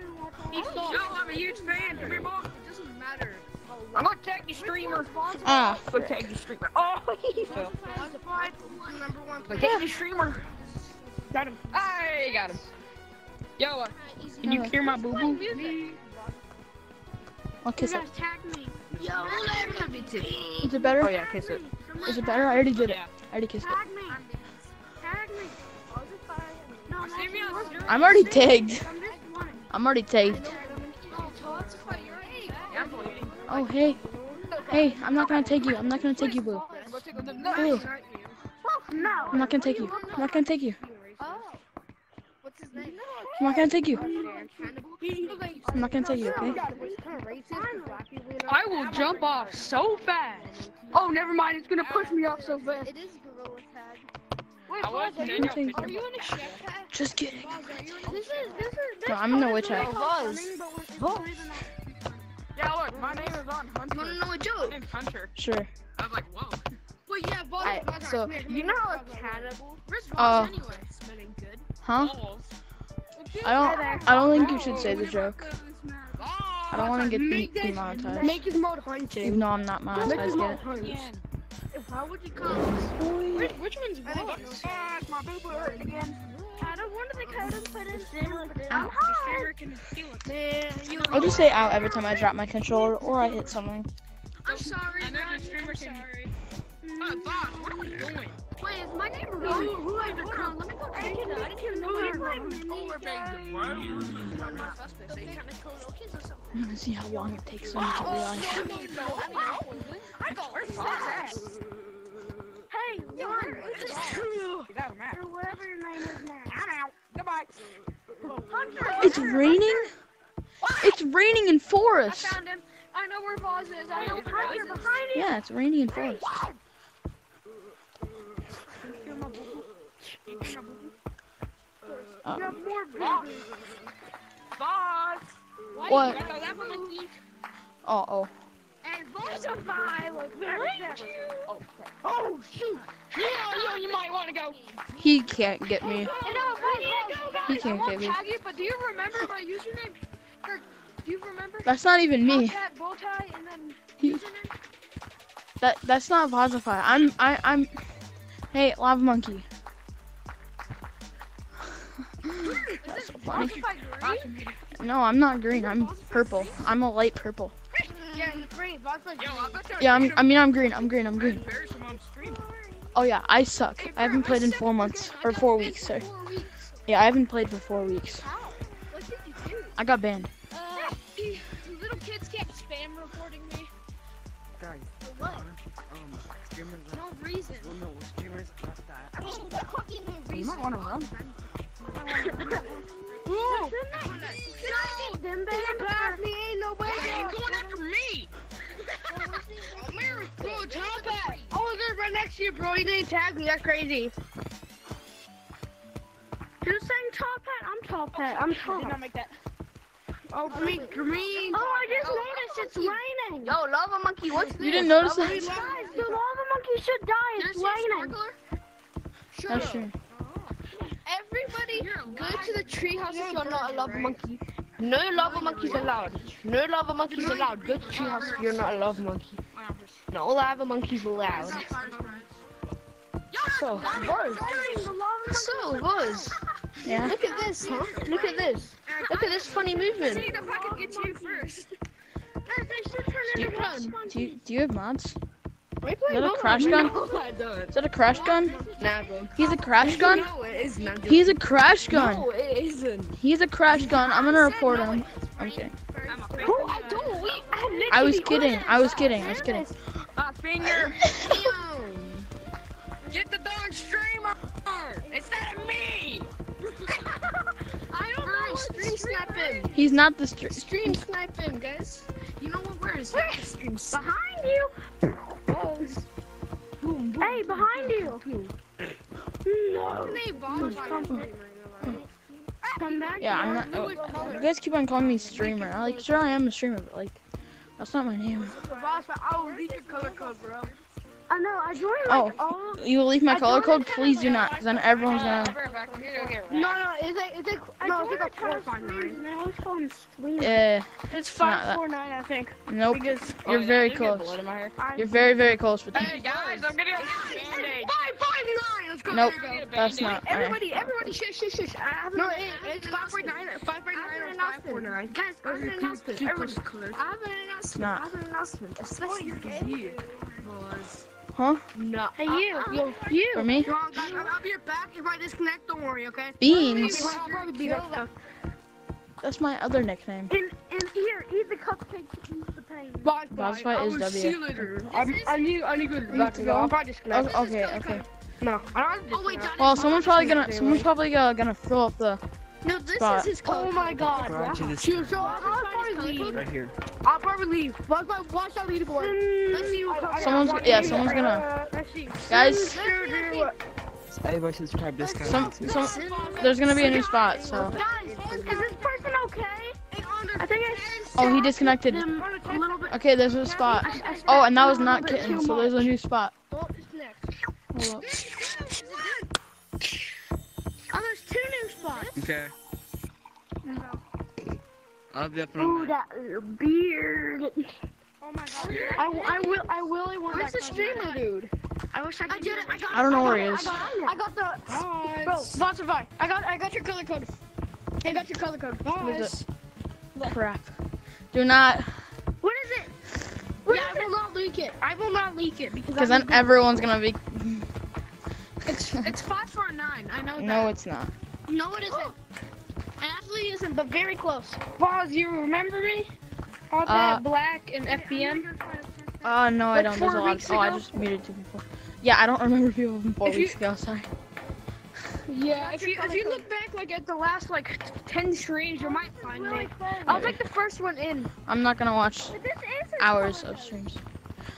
Yo, I'm a huge fan. Come here, boy. It doesn't matter. I'm gonna tag the streamer. Ah, I'm gonna tag the streamer. Oh, he fell. Classified number one. Like, tag the streamer. Got him. I got him. Yo, uh, can you hear my boo boo? I'll kiss You it. guys tag me. Yo, let me too. Is it better? Oh yeah, kiss it. Is it better? I already did it. I already kissed it. Tag me. Tag me. No, I'm See me on actually- stream? I'm already tagged. I'm just one. I'm already tagged. Oh, hey. Hey, I'm not gonna take you. I'm not gonna take you, boo. Go take a look. Boo. No. I'm not gonna take you. I'm not gonna take you. Oh. What's his name? I'm not gonna take you. I'm I'm not gonna take you, okay? I will jump off so fast. Oh, never mind. It's gonna push me off so fast. It is gorilla tag. I was Are you in Are you in a chef tag? Just kidding. This is this is this No, I'm in the witch hat. Yeah, look, my name is on Hunter. You wanna know a My joke? name's Hunter. Sure. I was like, whoa. But yeah, Bob, Alright, Bob, so, come here, come You know how a cannibal Where's Uh, anyway? Smelling good. Huh? balls? I don't. I don't think you should say the joke. I don't want to get de- demonetized. Make his mode hunting. Even though I'm not monetized yet. Again. Why would you call this? Which, which one's balls? Ah, it's my boo boo hurting again. I don't want to code and put it in. Ow. The streamer can feel it. Man, you. I'll just say out every time I drop my controller or I hit something. I'm sorry. I know man, the streamer I'm can- sorry. Oh, boss, what are we doing? Wait, is my neighbor. Who, who is the Hold on, let me go check it out. I didn't even know Who they is were my wrong. mini guy? They're not suspects. They kind of kill little kids or something. I'm gonna see how long it takes them to realize. I mean, no, I mean, I wouldn't. I go, where's his ass? Hey, Yeah, Ron, where is his ass? It doesn't or whatever your name is now. I'm out. Goodbye. It's raining. It's raining in I Forest. found him. I know where Voz is. I know where Behind you, Voz is. behind you. Yeah, it's raining in Forest. Uh, You have more babies. Bye. What? You got that monkey? oh, oh. And Vozify was very Oh, Oh, shoot. Yeah, yeah, you might want to go. He can't get me. And no, Vox, He I can't won't get me. tag you, but do you remember my username? Or do you remember? That's not even me. Bobcat, tie, and then He- That that's not Vozify. I'm I I'm. Hey, lava monkey. Is this so funny. Green? No, I'm not green. I'm purple. I'm a light purple. Yeah, he's green. Vozify Yo, I bet you Yeah, I'm, I mean I'm green. I'm green. I'm green. embarrassed him on stream. Oh yeah, I suck. I haven't played in four months or four weeks. Sorry. Yeah, I haven't played for four weeks. How? What did you do? I got banned. Uh, little kids kept spam reporting me. Guys, what? um, streamers. No reason. Well, no, streamers left that. Fucking no You might want to run. Them babies pass me, ain't no way. going after me. America, bro, top hat. I was right next to you, bro. You didn't tag me. That's crazy. Who's saying top hat? I'm top hat. I'm I did not make that. Oh, green, green. Oh, I just noticed it's raining. Yo, lava monkey, what's this? You didn't notice Lava that? Guys, the lava monkey should die. It's raining. sparkler? That's true. Everybody, to treehouse you're not a lava monkey. No lava monkeys allowed. No lava monkeys allowed. Go to treehouse if you're not a lava monkey. No lava monkeys allowed. So, Buzz. So, Buzz. Yeah. Look at this, huh? Look at this. Look at this funny movement. if I could get you first. Do you, do you, do you have mods? Are Is that a crash gun? No, Is that a crash gun? Nah, bro. He's a crash gun? No, it is not. He's a crash gun. No, it isn't. He's a crash gun. I'm gonna report him. I'm kidding. Who? I don't. We, I, I was kidding. I was kidding. I was kidding. Ah, finger. Get the darn streamer. Instead of me. I don't know. Stream sniping. He's not the str- Stream sniping, guys. You know what? Where is that? Stream Behind you. Hey, behind you. No. Come back. Yeah, I'm not. Oh, you guys keep on calling me streamer. I like sure I am a streamer, but like that's not my name. I will leave your color code, bro. I know. I joined Oh. all. You will leave my I color code, please do not, because then everyone's gonna. No, no. Is it? Is it? No, it's like a four five nine. I always call him Sweet. Uh, It's not five that. four nine, I think. nope. Because You're very close. You're very, very close with. Hey guys, I'm getting a band-aid. five five nine. Let's go. Nope, go. that's not. alright. Everybody, everybody, shush, shush, shush. I have no, it, it's five four nine, five four nine, or five four nine. Guys, I have an announcement. Everybody, I have an announcement. I have an announcement. Especially you. Huh? No. Hey, you, you, you. For me? Wrong, guys. I'll I'll be right back. If I disconnect, don't worry, okay? Beans. I'll probably be back. though. That's my other nickname. In, in here, eat the cupcake, eat the pain. Bye, Boss fight is W. later. I'm, I need, I need to go to go. I'll probably disconnect. Oh, okay, okay. No, I don't. Oh, wait. Well, someone's probably gonna, someone's probably uh, gonna, gonna fill up the. No, this Spot. is his color. Oh my god. Go to this Shoot, so I'll probably leave. right here. I'll probably leave. Watch my, watch that leaderboard. Hmm. Let's see who comes. Someone's, yeah, someone's gonna. Let's see. Guys, Everybody subscribe this guy. some, some, there's gonna be a new spot. So. Guys, is this person okay? I think I Oh, he disconnected. him a little bit. Okay, there's a spot. I- I Oh, and that was not little kitten, so there's a new spot. Oh, next. Hold up. Oh, there's two new spots. Okay. I'll be up Ooh, that beard. Oh my god. I, I will. I really want Where's that the streamer dude? I wish I could. I did it. I got I don't know where he is. I got the. Bro, Spotify. I got. I got your color code. I got your color code. What is it? Crap. Do not, What is it? What yeah, I will not leak it. I will not leak it because. because I'm then everyone's gonna be. It's It's five for a nine. I know no, it's not. No, it isn't. Ashley isn't, but very close. Boz, you remember me? All Uh, that black and FBM. Uh, no, I don't. There's a four lot. weeks oh, I just muted two people. Yeah, I don't remember people from four If you- weeks ago. Sorry. Yeah, if you if you look back like at the last like ten streams, you might find me. I'll like the first one in. I'm not gonna watch But this is hours of streams.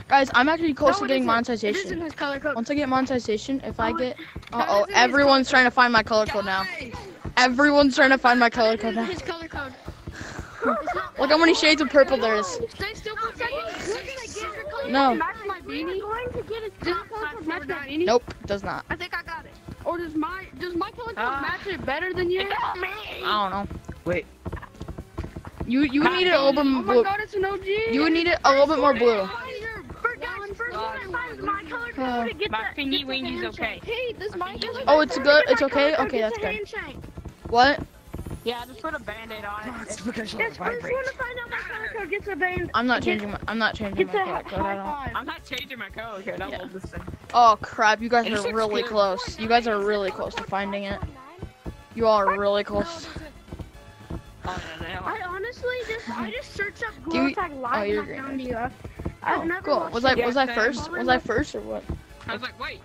Guys, I'm actually close No, to getting isn't. It monetization. his color code. Once I get monetization, if I Oh, get, uh oh, it isn't his everyone's trying to find my color code now. Everyone's trying to find my color code now. his color code. Look how many shades of purple there is. Stay still for a second. We're gonna get your color No. Match my beanie. We're going to get a Does color it code match my beanie? Nope, it does not. I think I got it. Or does my does my color code Ah. match it better than yours? I don't know. Wait. You you would need it a little bit Oh my god, it's an OG. You would need it a little bit more blue. First, guys, first one that finds my color Uh, to get My the- fingy gets the wingy's handshake. okay. Hey, does my color Oh, it's good. It's okay. Okay, that's good. What? Yeah, just put a band-aid on it. It's because Yes, first one to find out my color code gets a band. I'm not changing my. I'm not changing my color code. I don't. I'm not changing my color code. I Yeah. love this thing. Oh crap! You guys It are really good. close. You guys are really close to finding it. You all are really close. No, no. I honestly just I just searched up Do Google you- Tag oh, Live and I found you. I've Oh, never cool. Was I was I first? Was I first or what? I was like, wait.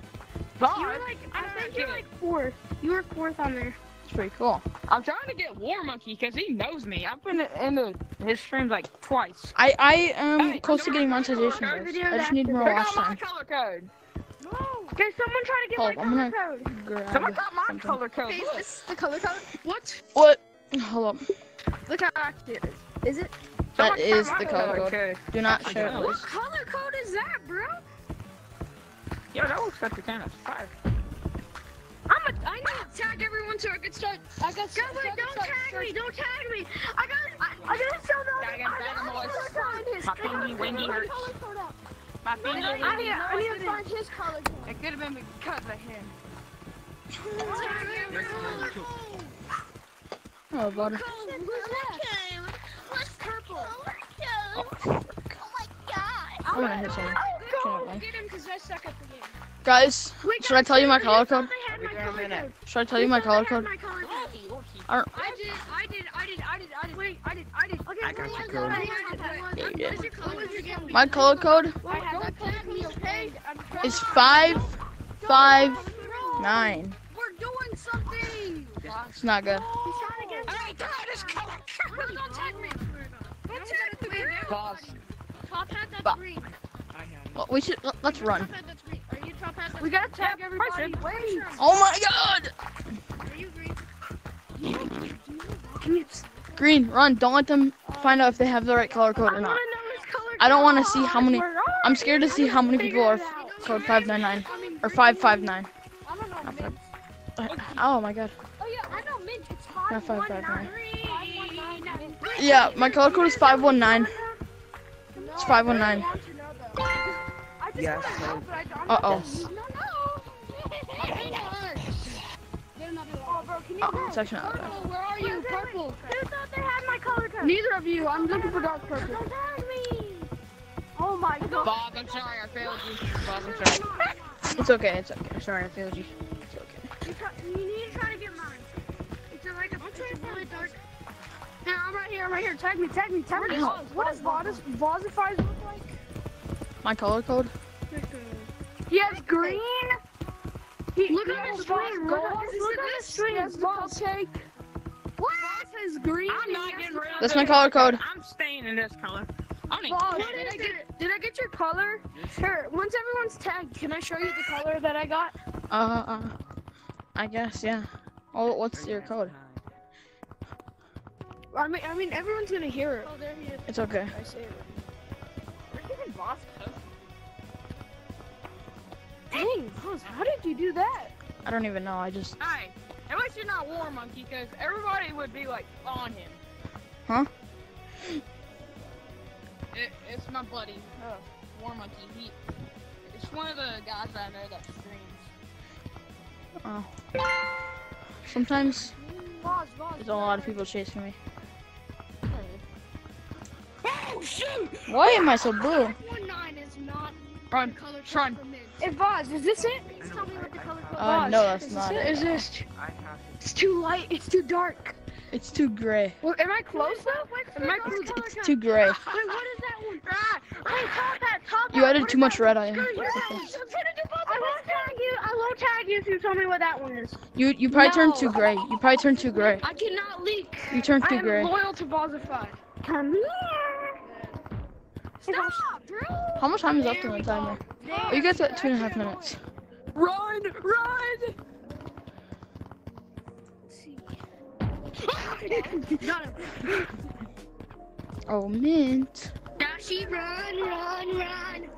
You were like I think Yeah. you're like fourth. You were fourth on there. It's pretty cool. I'm trying to get War Monkey because he knows me. I've been into his streams like twice. I I am Hey, close to getting monetization. come on, guys. videos I just need more Pick watch out my time. color code. Okay, someone try to get Hold, my I'm color gonna- code. Grab Someone got my something. color code. Hey, Look. is this the color code? What? What? Hold up. Look how active it is. Is it? That Someone got is my the color code. Do not I share it, What color code is that, bro? Yo, that looks like the kind of fire. I'm a, I need to tag everyone so I can start. I got. Guys, so wait, don't start tag me, searching. don't tag me. I got I, I gotta show them. Yeah, I got that on the list. gotta find his My color fingy code. wingy My hurts. color code up. My I finger. need, I need, I need to find his color code. It could have been because of him. Oh, butter. Who's that? What's purple? Oh, frick. I'm gonna hit someone. Go get him because I suck at the game. Guys, Wait, should I tell you my color code? my color code. Should I tell you my color code? my color code. I did, I did, I did, I did, I did. Wait, I did, I did. Okay, I got your was code. Yeah, yeah. is your color? What is your color? My color code Why don't tag me, okay? is five five nine. We're doing something. It's not good. He's trying to get Oh my god, this color Bro, don't tag me. Don't tag me. Boss. top hat that's Ba- green. I have Well, we should let- let's run. Top hat that's green. Are you top hat that's We gotta tag everybody. Wait. Oh my god! Are you green? Green, run! Don't let them find out if they have the right color code or not. wanna know his color I don't want to see how many. I'm scared to see how many people are it code 599 or 559. I don't know. Not mint. five- Oh my god. Oh yeah, I Not 519. 559. Yeah, my color code is 519. It's 519. Yes, Uh oh. Oh, bro, can you Oh, go? it's actually not bad. Purple, where are you? Purple. Who thought they had my color code? Neither of you. I'm looking for dark purple. Don't tag me. Oh my god. Bob, I'm sorry, I failed you. Bob, I'm sorry. It's okay. It's okay. Sorry, I failed you. It's okay. You, you need to try to get mine. It's a, like a, it's a really dark. Yeah, I'm right here. I'm right here. Tag me. Tag me. Tag me. Ow. What does Vos- Vozify's look like? My color code? He has green. He, Look he at has the Vos screen, gold. look at the- look at the He screen. has Vos cake. What? Vos has green. I'm not getting rid of That's this my color code. I'm staying in this color. I don't did. I get did I get your color? Here, once everyone's tagged, can I show you the color that I got? Uh, uh, I guess, yeah. Oh, what's your code? I mean, I mean, everyone's gonna hear it. Oh, there he is. It's okay. I say it. Dang, Vos, how did you do that? I don't even know. I just. Hey, at least you're not War Monkey, because everybody would be like on him. Huh? It, it's my buddy, uh, War Monkey. He, it's one of the guys I know that streams. Oh. Sometimes Vos, Vos. there's a lot of people chasing me. Oh shoot! Why am I so blue? One nine is not Run, color code run. for. Hey, Vos, is this it? Please tell me what the color code Uh, no, that's Is not this it. Is this? It's too light. It's too dark. It's too gray. Well, am I close though? Am I close? It's too gray. Wait, what is that one? Ah, hey, top hat, top You added too much red one? you. I'm trying to do both I won't tag you. I won't tag you if you tell me what that one is. You you probably turned too gray. You probably turned too gray. I cannot leak. You turned I too am gray. loyal to Bozified. Come here. Stop, bro. How much time is left on the timer? Oh, you guys got two and a half minutes. Run! Run! Got him. Oh, mint. Dashi, run, run, run.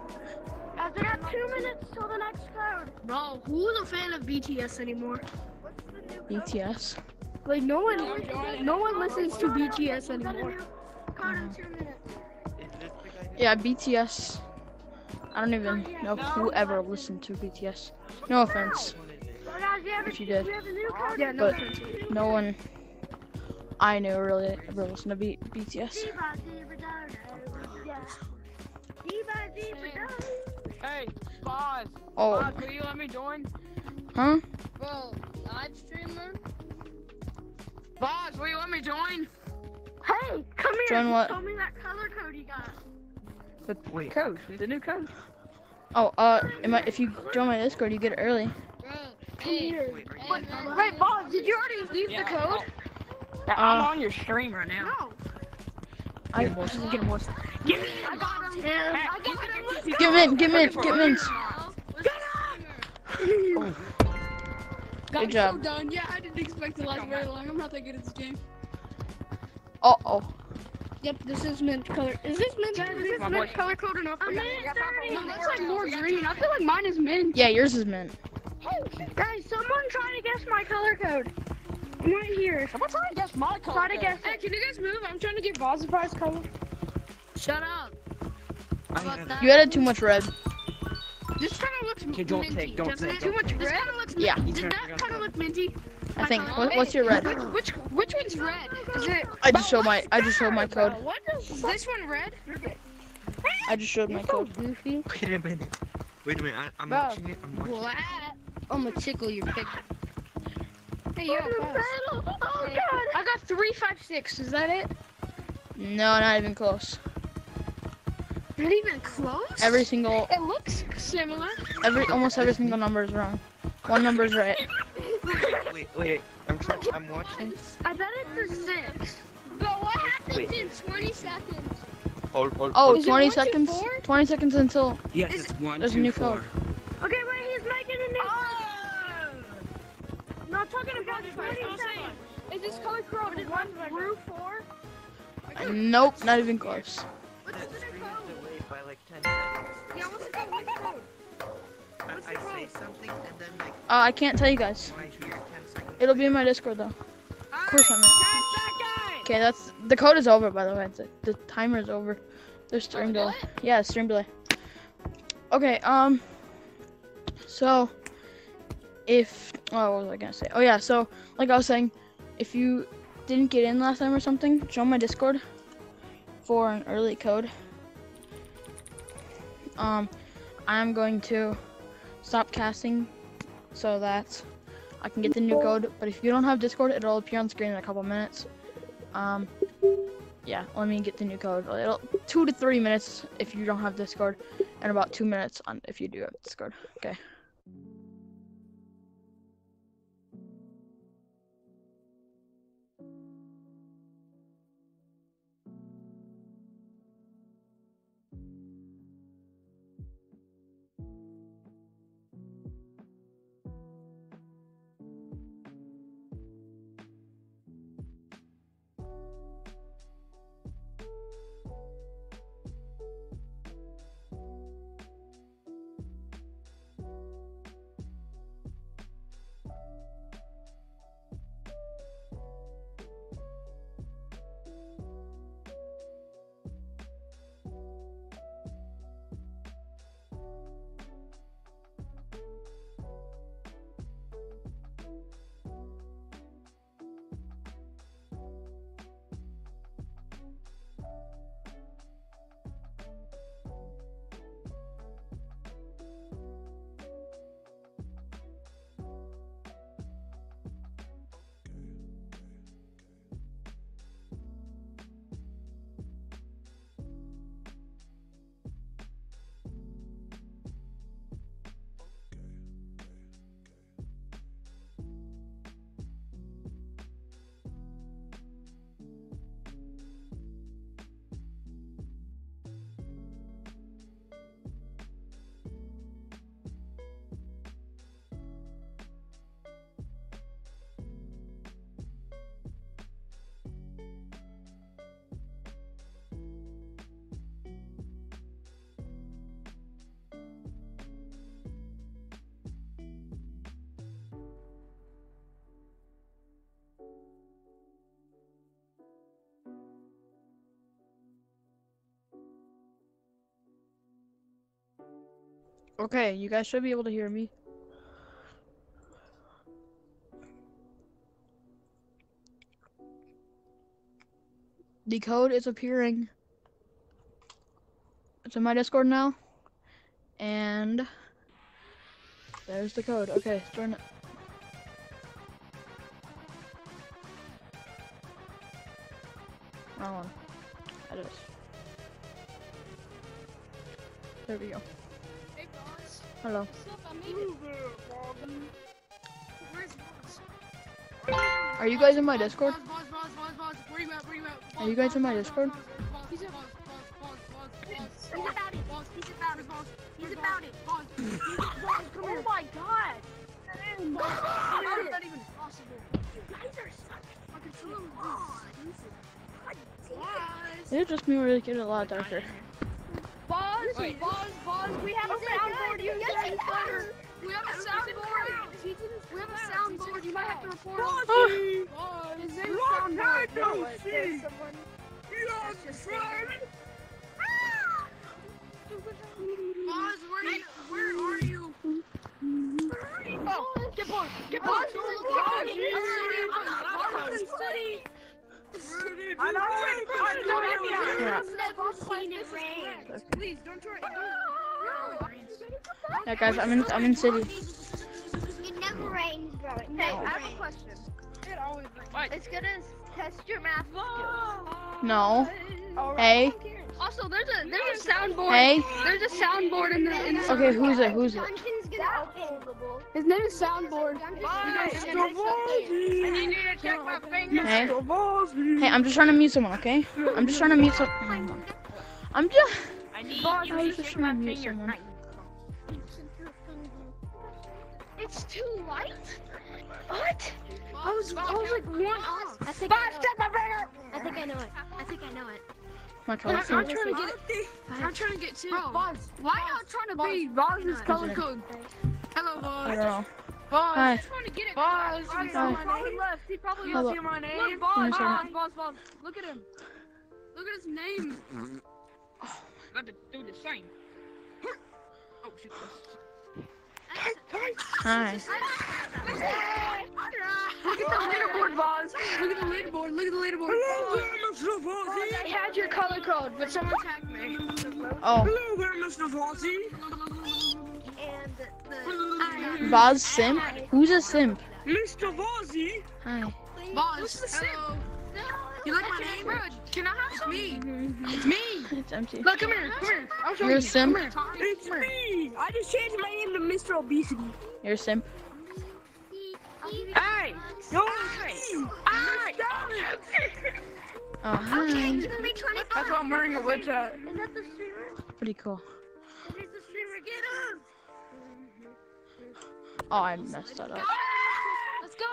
Guys, we have two minutes till the next code. Bro, who's a fan of BTS anymore? BTS. Like no one, no one listens to BTS anymore. Code in two minutes. Yeah, BTS. I don't even know who ever listened to BTS. No offense. Guys, you have a- If you did. we have a new code? Yeah, no. But no one I knew really ever listened to B- BTS. Diva, diva, da, da, yeah. Diva, diva, da. Hey, Boz! Oh, Boz, will you let me join? huh? Bro, live streamer? Boz, will you let me join? Hey, come here. Join what? Tell me that color code you got. Wait, code. The new code. Oh, uh, am I, if you join my Discord, you get it early. Bro, hey, here. hey, Wait, man. wait, Bob, did you already leave Yeah, the code? I'm Uh, on your stream right now. No. I, Get him, boys. Give me. I got him. I got him. Let's go. get mint, get mint, get mint. Got Good job. so done. Yeah, I didn't expect to last very long. I'm not that good at this game. Uh oh. Yep, this is mint color. Is this mint? Is this My mint boy. color code enough? I'm mint 30. No, that's like more green. I feel like mine is mint. Yeah, yours is mint. Hey, Guys, someone try to guess my color code. I'm right here. Someone try to guess my color. Try to code. guess it. Hey, can you guys move? I'm trying to get Bozified's color. Shut up. I About have- You added too much red. This kind of looks Okay, don't minty. take, don't take, don't Too much take. red. Kind of looks Yeah. minty. You Did that kind of look minty? I think. color. What, what's your red? Which, which which one's red? Is it? I just showed my. I just showed my code. What is this one red? I just showed my code. Goofy. Wait a minute. Wait a minute. I, I'm Bro. watching it. I'm watching What? I'm gonna tickle your picture. Hey, yo, Oh god! I got three, five, six. Is that it? No, not even close. Not even close. Every single, It looks similar. every, almost every single number is wrong. One number is right. Wait, wait. I'm trying. I'm watching. I bet it's a six. But what happens Wait. in 20 seconds? Hold, hold. Oh, Is 20 seconds. 20 seconds until. Yes, it's one, There's a new four. code. Okay, wait. He's making a new. Oh! No, I'm talking about 20 seconds. Is this color code one Through four. Nope, not even close. I, What's the I say code? something and then like Uh, I can't tell you guys. when I hear 10 seconds. It'll be in my Discord though. Of course I'm in. That's that guy. Okay, that's the code is over by the way. The, the timer is over. There's stream delay. Yeah, stream delay. Okay, um so if oh what was I gonna say? Oh yeah, so like I was saying, if you didn't get in last time or something, join my Discord for an early code. Um I'm going to stop casting so that I can get the new code. But if you don't have Discord, it'll appear on screen in a couple minutes. Um, yeah, let me get the new code. It'll two to three minutes if you don't have Discord, and about two minutes on if you do have Discord. Okay. Okay, you guys should be able to hear me. The code is appearing. It's in my Discord now. And there's the code. Okay, join it. Wrong one. That is. There we go. Hello. It. Are you guys in my Discord? You you? Are you guys in my Discord? He's about it. He's about it. He's about it. Oh my god! How is that even possible? Guys are such fucking. Boss. It's just me they get a lot darker. Boss, Wait. boss, boss, we have a soundboard. You guys better. We have a soundboard. We have a soundboard. You might have to report him. Oh, Boss. His name's Soundboard. No, there's someone. Ah! Boss, where are you? Where are you? Oh, get boss, get Boss, boss. boss, I know crap. Please don't try. Yeah, guys, I'm in. I'm in city. It never rains, bro. It Hey, I have a question. It always rains. It's gonna test your math skills. No. Alright. Hey. Also, there's a there's a soundboard. Hey. There's a soundboard in the in the. Okay, who's it? Who's it? Dungeon's gonna open. His name is Soundboard. Boss, I need you to check my fingers. Hey. Hey, I'm just trying to mute someone, okay? I'm just trying to mute some. Oh I'm just. I need you to just check trying my to mute finger. someone. It's too light? What? I was I was like one off. I think I know it. I think I know it. I think I know it. My I'm. I'm trying to get it. I'm trying to get to Boss. Why are y'all trying to be Boss's color code? Hello, I Boss. don't know. Boss. Hi. I'm trying to get it. Boss. Hi. He probably left. He probably Hello. see my name. Look, Give Boss. me a Boss. second. Boss. Boss. Look at him. Look at his name. Got to do the same. Oh shit. Hi. Look at the leaderboard, Boss. Look at the leaderboard. Look at the leaderboard. Hello, Mr. Fozzie. Oh, I had your color code, but someone tagged me. Oh, Hello there, Mr. Fossey. And the. Voz Simp? Who's a simp? Mr. Fossey. Hi. Boss. Hello. You like my name? Bro, can I have some? Me. It's me. It's empty. Look, come here. Come here. I'll show You're you. a simp? Come here. It's me. I just changed my name to Mr. Obesity. You're a simp. Hey. Yo. Hey. Uh-huh. Oh, hi. That's what I'm wearing a witch hat. Is that the streamer? Pretty cool. Is the streamer? Get him! Oh, I messed that up. Ah! Let's go.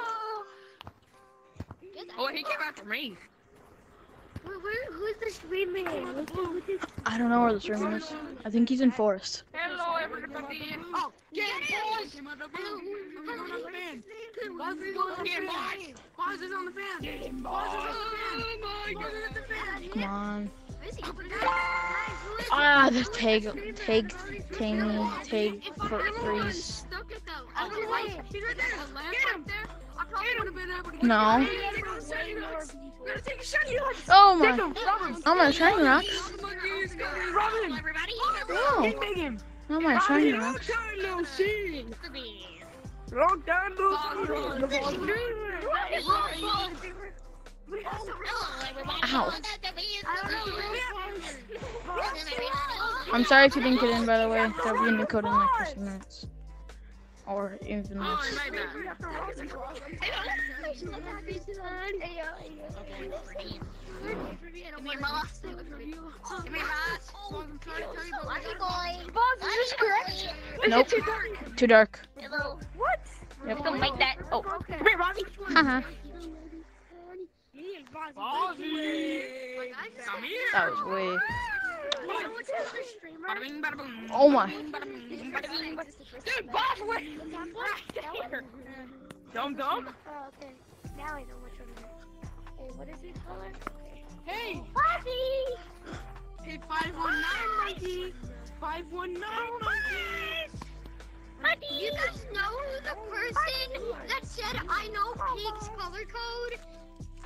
Oh, he came after me. Where, where, who's the streamer? What's the- what's his- I don't know where the streamer is. I think he's in Forest. Hello, everybody. Oh, get boys. Is on the fan. Is on the fan. Is on the fan. Come on. Where is he? Guys, who is Ah, the tag, tag, tangy, tag, fr- freeze. Stuck it though. I don't like. She's right there. A lamp right there. I probably would have been able to get him. We gotta take We're gonna take a shiny rocks. Oh my, him. Rob him. oh my shiny rocks. Rob him. No, not my shiny rocks. time no see. Long time no Ow. I'm sorry if you didn't get in, by the way. There'll be a new code in like 15 minutes. Or even Oh, less. my bad. Boss, is this correct? Nope. Too dark. What? Yep. Don't make that. Oh. Uh-huh. Come here, Robbie. Haha. Fossey. Come here. That was way. Oh my. Dude, boss, wait. Right there. Dum dum. Oh, okay. Now I know which one it is. Hey, what is his color? Hey, Fuzzy! hey, 519 monkey. 519 monkey. You guys know who the person that said I know pig's color code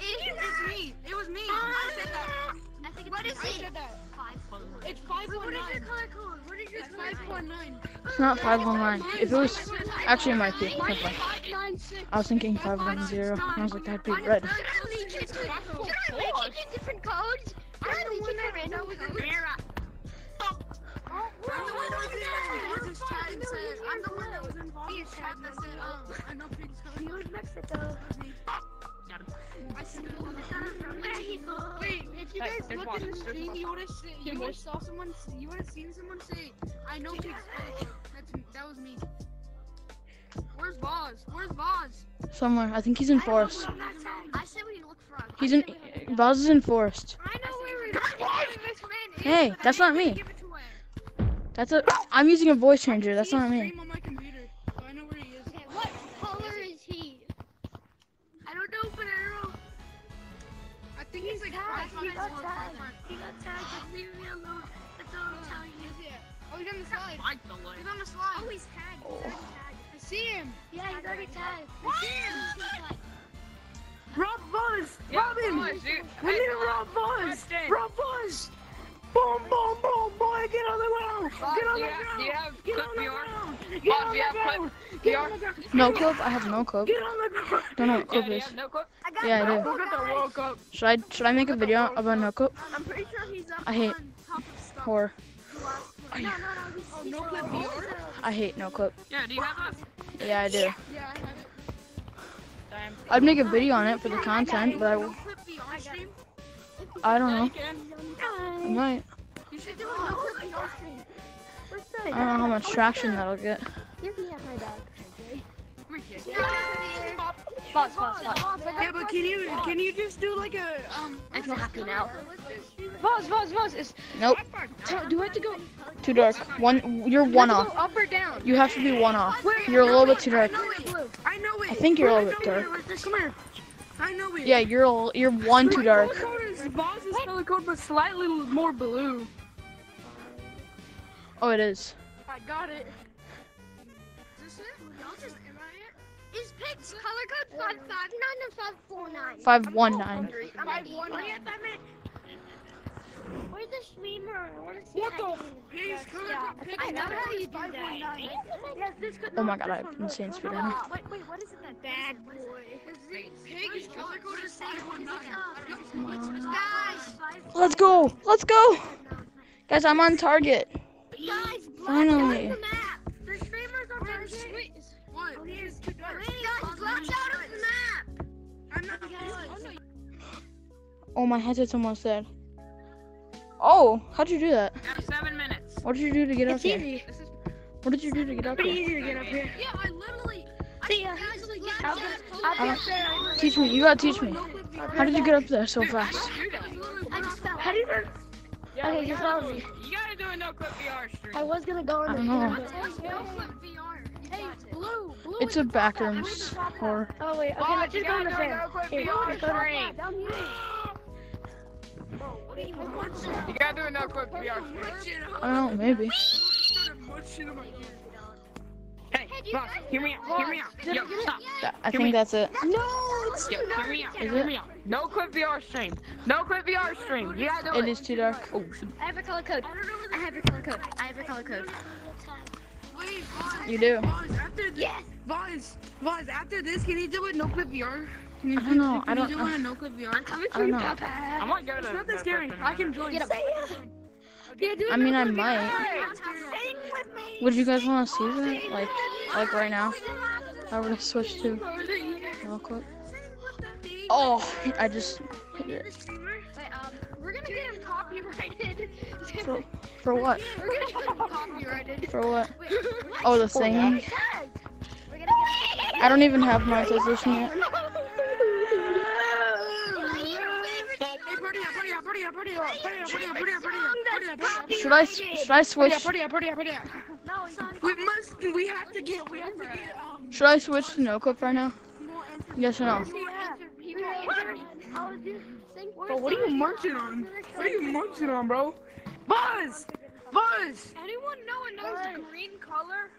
it was me. It was me. I said that. I think it's what is I said that. It's 519. What is your color code? What is your 519? It's not 519. If it was actually it might be. I was thinking 510. I was like that'd be red. Can I make it in different codes? I don't one that ran over the mirror. I'm the one that was involved. This child said, I'm the one that was involved. This child said, oh, I know things going. He was Mexico. Wait, if you guys look in the stream, you would have seen, you would have saw someone, you would have seen someone say, I know pig's color. That's. That was me. Where's Voz? Where's Voz? Somewhere. I think he's in forest. I said we look for him. He's in. Buzz is in forest. I know where we look Hey, that's not me. Give it to him. That's a. I'm using a voice changer. That's not me. Got tagged. He got tagged. Just leave me alone. That's all I'm telling you. Oh, he's on the slide. He's on the slide. Oh, he's tagged. He's already tagged. I see him. Yeah, he's already tagged. I see him. Rob Buzz. Robin. We need to. Rob Buzz. Ground. Get on do the you have- ground. do you have Get clip on the VR? ground. Get Boz, on do the you have clip ground. Get on the ground. No clip. I have no clip. Get on the ground. Don't know what clip do is. no clip? Yeah, I do. Look at the World Cup. Should I should I make a video about no clip? I'm pretty sure he's up I hate on top of stuff. or No, no, no. He's, Oh, no clip VR? I hate no clip. Yeah, do you have that? Yeah, I do. Yeah, I have it. Damn. I'd make a video on it for the content, but I, No clip VR stream. I don't know. I might. You should do a no clip VR stream. I don't know how much traction that'll get. Give me my dog. Pause, pause, pause. Yeah, but can you can you just do like a um? It's not happy now. Pause, pause, pause. It's, Nope. do I have to go, Too dark. One. You're one off. up or down? You have to be one off. You're a little bit too dark. I know it. I know it. I think you're a little bit know dark. Come here. I know it. Yeah, you're a- you're one too dark. Color is Boz's color code, but slightly more blue. Oh, it is. I got it. Is this it? Y'all just am I it? Is Pig's color code 559 or 549? Five one nine. Five one. nine. Where's the streamer? I want to see What how the? you- Pig's color Yeah, code. I know how you do Five one that. nine. Yes, this could Oh my god, I have insane speed on. Wait, wait, what is it that bad boy? Pig's color code is five one nine. Guys, Let's go. Let's go. Guys, I'm on target. Guys, block Finally. out of the map. The streamers are Wait, what? He's too dark. Guys, block out of the map. I'm not. Oh, no. Oh, my headset's almost dead. Oh, how'd you do that? You have seven minutes. What did you do to get up It's here? easy. This is What did you do to get up Pretty here? easy to get up here. Yeah, I literally. See ya. I'll be, I'll be uh, there. Teach me. You gotta teach me. How did you get up there so fast? I just fell. How do you? Yeah, Okay, just follow me. You gotta do a no clip VR stream. I was gonna go in I the don't know. Hey, blue, blue. It's a backrooms or Oh wait, okay, Boz, let's just go in gotta the do fan. no clip Here, VR go to stream. down. You gotta do a no clip VR stream. I don't know, maybe. Hey, Boz, hear me out. Hear me out. Yo, stop. That- I think that's it. No, it's Yo, too hear me out. Hear me out. No clip VR stream. No clip VR stream. You gotta do It it. is too dark. Oh. I have your color code. I have your color code. I have your color code. Wait, Vaz, You do. Vaz, after yes. Vaz, Vaz, after this, can you do it no clip VR? Can you I don't know, Can I don't you do know. it no clip VR? Coming I don't know. I might go to It's the not that scary. clip in a I can join. Get up. I mean, I might. Would you guys want to see that? Like, like right now? I would have switched to real quick. Oh, I just hit it. For, for what? For what? Oh, the singing? I don't even have my position yet. Should I should I switch? Party up, party up, party up. No, it's not. We must, we have to get, we have to get, um, Should I switch to no clip right now? more Yes or no? Bro, what are you munching on? What are you munching on, bro? Buzz! Buzz! Anyone know another green color?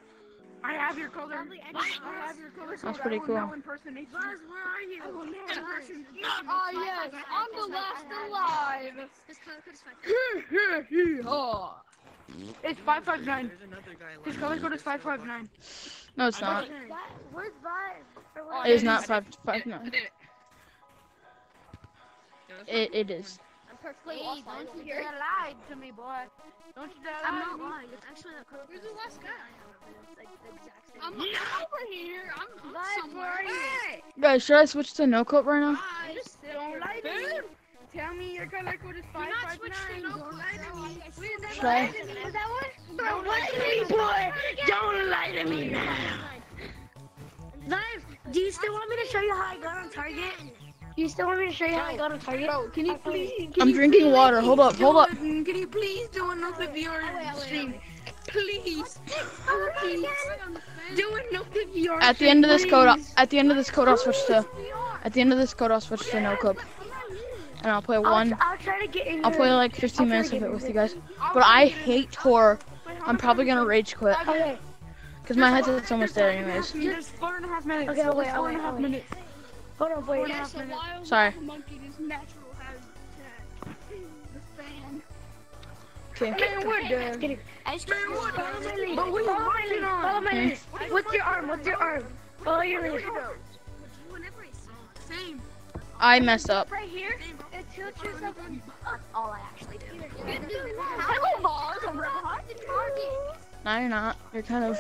I have your color. I have your color. That's pretty cool. now impersonate. Buzz, where are you? I will now impersonate you. Oh yes, I'm the last alive. His color code is five. It's 559. There's another His left. color code is 559. No, it's not. Where's Buzz? It is not five five nine. It it is. I'm perfectly Hey, lost. don't you here. dare lie to me, boy. Don't you dare I'm not lying. It's actually the color. Where's the last guy? It's like the exact same. I'm over here. I'm, I'm somewhere. are you? Guys, should I switch to no clip right now? Guys, don't lie to me. Tell me your color code is Do not switch to 559. Don't lie to me. Should I? Was that one? Don't lie to me, boy. Don't lie to me now. Live, do you still want me to show you how I got on target? Do you still want me to show you how I got on target? Bro, can you please? Can I'm you drinking please water. Hold up, hold up. Can you please do a no clip VR stream? Please. Please. Do a no clip VR At the end of this code, I'll- at the end of this code, I'll switch to. At the end of this code, I'll switch to no clip, and I'll play one. I'll try to get in. I'll play like 15 minutes of it with you guys. But I hate horror. I'm probably gonna rage quit Okay. because my headset's almost dead anyways. There's four and a half minutes. Okay, I'll wait, There's I'll four and a wait, half wait. minutes. Hold on, wait. Yes, a wild Sorry. Okay. Man, we're done. Get it. I just Man, we're follow done. But we Follow my lead. on. Follow my lead. What's your arm? What's your arm? Follow your lead. Same. I messed up. Right here. And tilt yourself. That's all I actually do. Hello, Buzz. I'm right behind the target. No, you're not. You're kind of.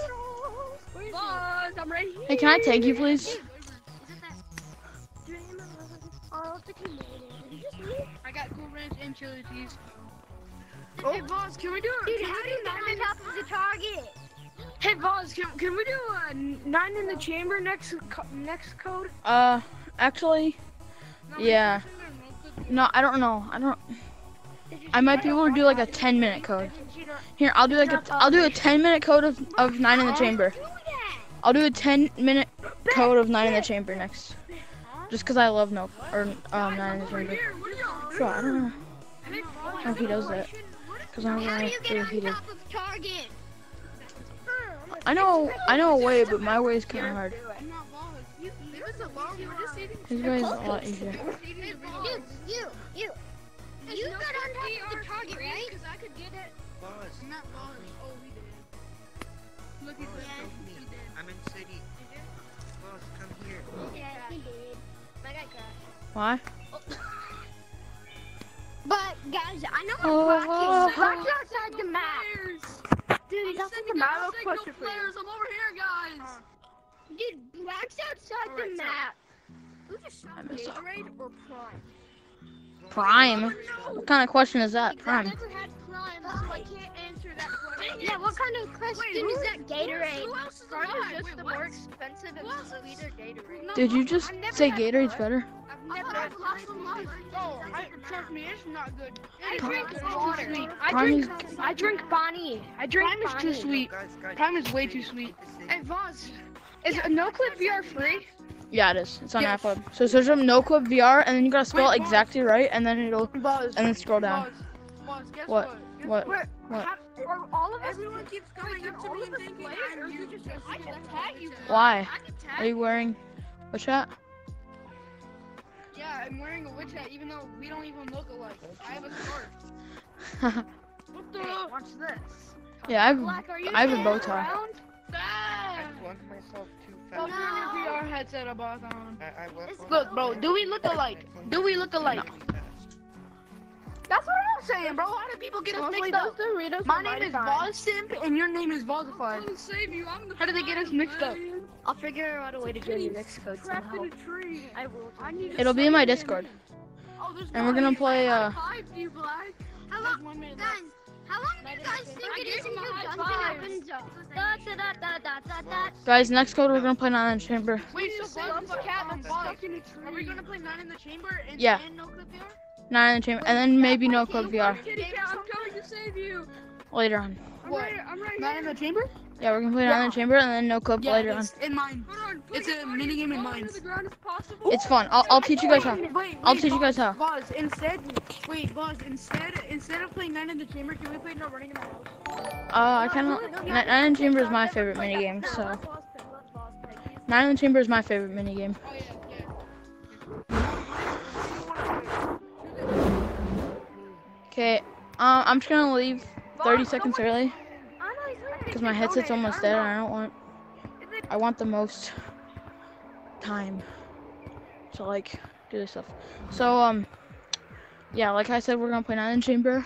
Buzz, I'm right here. Hey, can I take you, please? I got cool ranch and chili cheese. Hey, boss, can we do it? Dude, how do you not on top of the target? Hey, boss, can, can we do a n- nine in the chamber next co- next code? Uh, actually, yeah. No, I don't know. I don't. I might be able to do like a 10 minute code. Here, I'll do like a. I'll do a 10 minute code of, of nine in the chamber. I'll do a 10 minute code of nine in the chamber next. Just cause I love no or um nine in the chamber. Sure, I don't know. I don't know if he does that. Cause I don't How know do you get on top of target? I know. I know a way, but my way is kind of hard. I'm not Buzz. You, leave us alone. We're just eating. His way is a lot easier. You, you, you. You got on top of the target, right? Because I could get it. Buzz, I'm not Buzz. Oh, we did. Look at Buzz, this. help me. I'm in city. Buzz, come here. Yeah, he did. My guy crashed. Why? But guys, I know Oh, we're oh, practicing. Black's outside the map. Dude, that's Send the me map. guys, I have a signal question for you. flares. I'm over here, guys. Dude, Black's outside Alright, the so- map. Who just I messed up. Gatorade or Prime? Prime? Oh, what kind of question is that? I've Prime. never had Prime, so I can't answer that oh, question. Yeah, what kind of question who- is that Gatorade? Who else is Prime is just Wait, the what? more expensive and Who else is- sweeter Gatorade. No, Did you just say had Gatorade's Prime. better? I've I never had lost Prime. in. Oh, I, trust me, it's not good. I drink not water. Too sweet. I Prime drink, I drink Bonnie. I drink Prime is too sweet. guys, guys, Prime is way too sweet. get the city. Hey, Voz, is no clip VR free? Yeah, it is. It's on Yes. App Lab. So search up NoClip VR, and then you gotta spell Wait, it exactly right, and then it'll Buzz. and then scroll down. Buzz, Buzz, guess What? what? Guess What? What? What? How- are all of us? Everyone keeps coming up to me and thinking I'm you. Just I can tag you. Why? I can tag Are you wearing what's that? Yeah, I'm wearing a witch hat, even though we don't even look alike. I have a scarf. What the? watch this. yeah, I've Black, are you I have a bow tie. around? I flung myself too Don't fast. turn your VR headset about on. I, I Look, bro, do we look alike? Do we look alike? too fast. That's what I'm saying, bro. Why do people get us mixed up? My name is Voz Simp, and your name is Vozify. I'll save you. I'm the How do they get us mixed up? I'll figure out a way to join your next code somehow. in a tree. I will. I need. It'll be in my Discord, Oh, there's and we're gonna play. Uh, High you, Black. How long, guys? How long do you guys think I it gave is him a until high Dungeon opens up? Da da da da da da da. guys, next code we're gonna play Nine in the Chamber. Wait, so Buzz is cat and Buzz. Are we gonna play nine in the chamber and, Yeah. and no clip VR? Nine in the Chamber, and then maybe no NoClip VR Kitty cat, I'm coming to save you. later on. I'm right. I'm right. Nine in the chamber? Yeah, we're gonna play down in the chamber and then no clip Yeah, later on. it's in mine. It's a mini game in mine. It's fun. I'll, I'll teach you guys how. Wait, I'll wait, teach you guys how. Buzz, instead, wait, Buzz, instead, instead of playing Nine in the Chamber, can we play No Running in the House? Uh, I kind of nine nine in the chamber is my favorite mini game. So nine in the chamber is my favorite mini game. Okay, uh, I'm just gonna leave 30 seconds early because my headset's almost dead. And I don't want. I want the most time to like do this stuff. So um, yeah, like I said, we're gonna play nine in chamber.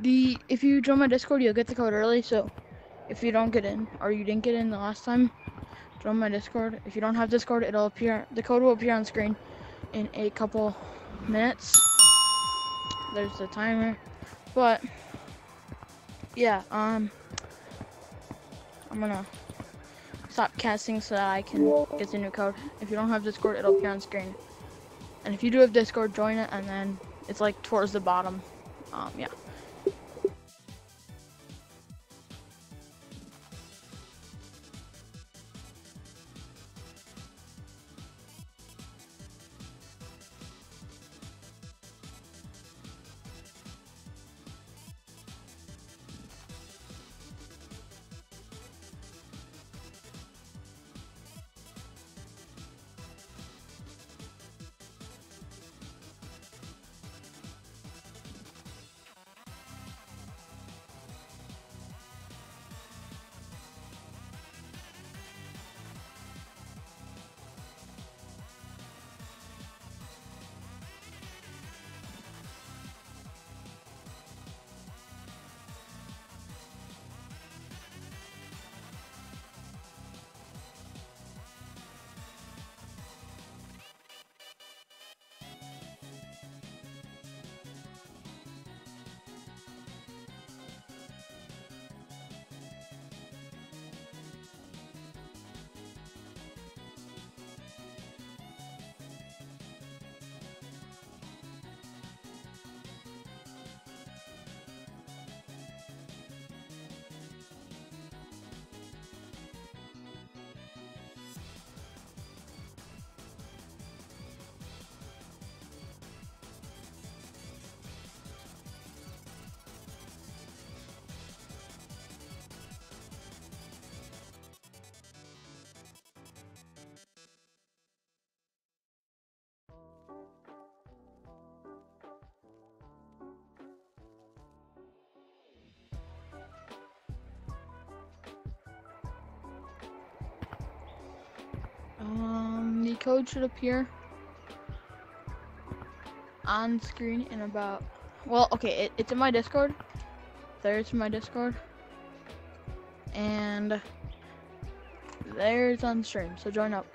The if you join my Discord, you'll get the code early. So if you don't get in or you didn't get in the last time, join my Discord. If you don't have Discord, it'll appear. The code will appear on screen in a couple minutes. There's the timer, but yeah, um, I'm gonna stop casting so that I can get the new code. If you don't have Discord, it'll appear on screen. And if you do have Discord, join it, and then it's like towards the bottom. Um, yeah. Code should appear on screen in about. Well, okay, it, it's in my Discord. There's my Discord, and there's on stream. So join up.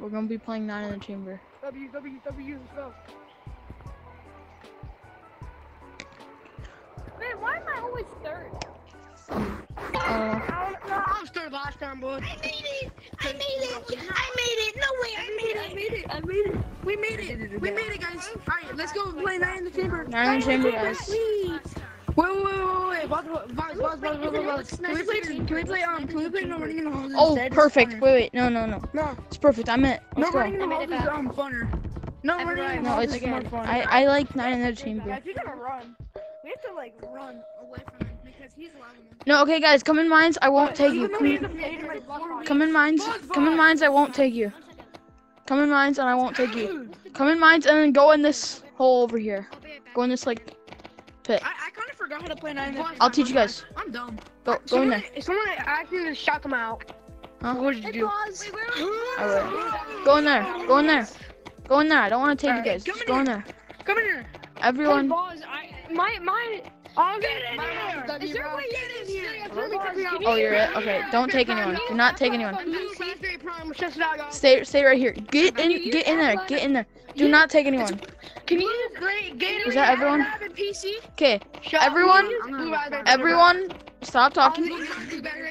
We're gonna be playing Nine in the Chamber. W, W, W, let's go. Man, why am I always third? Uh, I was third last time, bud. I made it! I made it! I made it! No way! I made it! I made it! I made it! We made it! We made it, guys! Alright, let's go play Nine in the Chamber. Nine in the Chamber, guys. Wait, wait, wait, wait, wait. Buzz, Buzz, Buzz, Buzz. Can we play, can we play, um, can we play No Running in the Halls oh, perfect. Wait, wait, no, no, no. No, It's perfect. I meant. No Running in the Halls is, um, funner. No Running in the No, Halls it's is more fun. I I like Nine in the Chamber. Guys, we gotta run. We have to, like, run away from him because he's loving him. No, okay, guys, come in mines. I won't take you. Even though he's a fade, like, four Come in mines. Come in mines. I won't take you. Come in mines, and I won't take you. Come in mines, and then go in this hole over here. Go in this like pit. I, I kind of forgot how to play nine. I'll teach you guys. I'm dumb. Go go in there. If someone asked me to shout them out, Huh? what would you do? I. Go in there. Go in there. Go in there. I don't want to take you guys. Just go in there. Come in here. Everyone. Boss, I, my, my, I'll get in here. Is there a way in here? Oh, you're it. Okay. Don't take anyone. Do not take anyone. Stay stay right here. Get in. Get in there. Get in there. Do not take anyone. Can you great get Is that everyone? Okay. Everyone- Everyone, stop talking.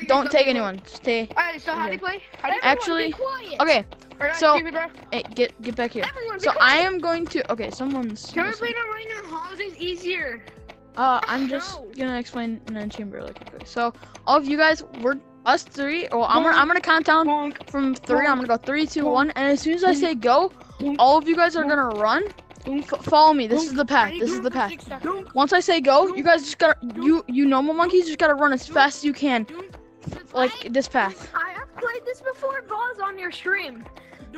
Don't take anyone. Stay. Alright, so how do you play? How do you Actually, okay. Alright, so- excuse me, bro. Hey, get get back here. Everyone, So. I am going to. Okay, someone's. Can we play no right now? Holidays easier. Uh, I'm just gonna explain and then chamber really quickly. So, all of you guys, we're us three. Well, I'm gonna I'm gonna count down Bonk. from three. I'm gonna go three, two, one, and as soon as I say go, all of you guys are gonna run. F- follow me. This is the path. This is the path. Once I say go, you guys just gotta you you normal monkeys just gotta run as fast as you can, like this path. I have played this before. Balls on your stream.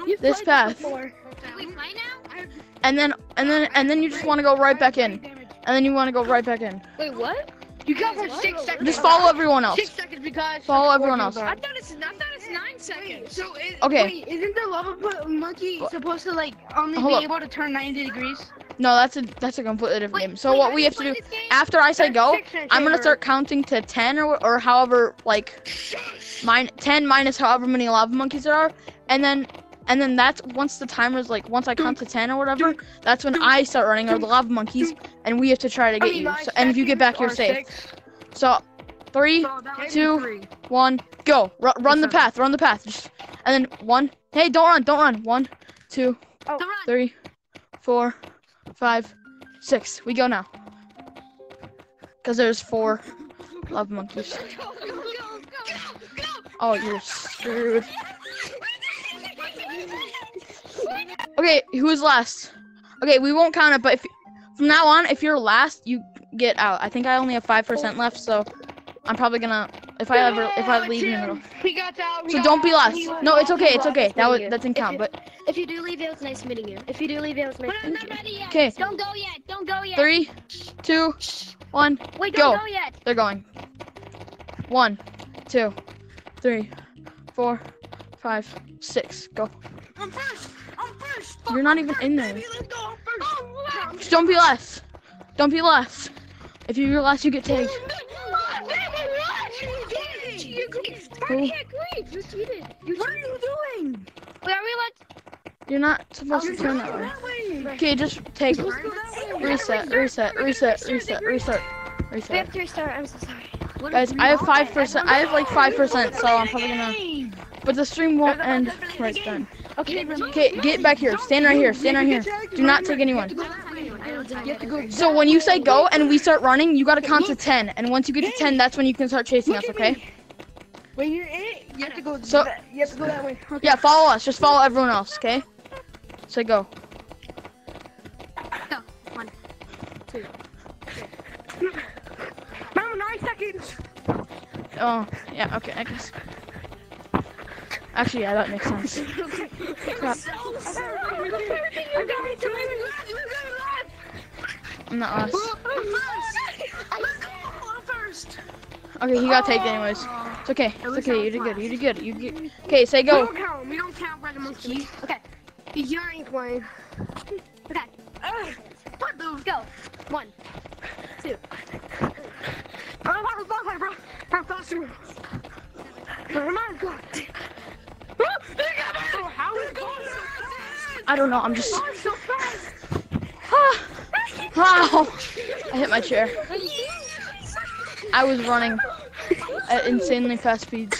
You've This path. before. Can we play now? And then and then and then you just want to go right back in, and then you want to go right back in. Wait, what? You got for six seconds. Just follow everyone else. Six seconds because. Follow everyone else. I thought it's I thought it's nine seconds. So it, Okay. wait, isn't the lava monkey supposed to like only Hold be up. able to turn 90 degrees? No, that's a that's a completely different Wait, game. So wait, what we have to do play this game? after I say go, I'm gonna start counting to ten or or however like mine ten minus however many lava monkeys there are, and then and then that's once the timer's like once I count to ten or whatever, that's when I start running or the lava monkeys, and we have to try to get you. So, and if you get back, you're safe. So three, two, one, go. R- run the path. Run the path. Just, and then one. Hey, don't run. Don't run. One, two, The run. three, four, five, six. We go now. Cause there's four love monkeys. Go, go, go, go, go. Oh, you're screwed. Okay, who's last? Okay, we won't count it, but if from now on, if you're last, you get out. I think I only have five percent left, so I'm probably gonna if I ever if I leave in the middle. We got that. we So got don't be last. No, it's okay. It's okay. that. That was that didn't If count. you- But If you do leave, it was nice meeting you. If you do leave, it was nice We're meeting not ready yet. Okay. Don't go yet. Don't go yet. three, two, one. Wait, Go. don't go yet. They're going. One, two, three, four, five, six. Go. I'm first. I'm first. You're not even in there. Baby, let's go. I'm first. Oh, Just don't be last. Don't be last. If you're last, you get tagged. Who? You cheated. You What are you doing? Wait, are we allowed? You're not supposed to turn that way. Okay, just take it. Reset, reset, reset, reset, reset, We have to restart. I'm so sorry. Guys, I have five percent. I have like five percent, so I'm probably gonna. But the stream won't end right then. Okay. Okay, get back here. Stand right here. Stand right here. Do not take anyone. So when you say go and we start running, you gotta count to ten. And once you get to ten, that's when you can start chasing us. Okay? When you're in it, you have to go. So- you have to go that way. Okay. Yeah, follow us. Just follow everyone else. Okay? Say go. Oh, Mama, nine seconds. Oh, yeah. Okay, I guess. Actually, yeah, that makes sense. Crap. I'm not last. Okay, he got tagged anyways. Oh. It's okay. It's okay. You did good. You did good. You did. Okay, say go. We go. don't count. We don't count by the monkey. Okay. You ain't playing. Okay. Let's go. One. two. I'm not faster, bro. I'm faster. Come oh, on, go. How is going so fast? I don't know. I'm just. Going so fast. Wow! I hit my chair. I was running at insanely fast speeds.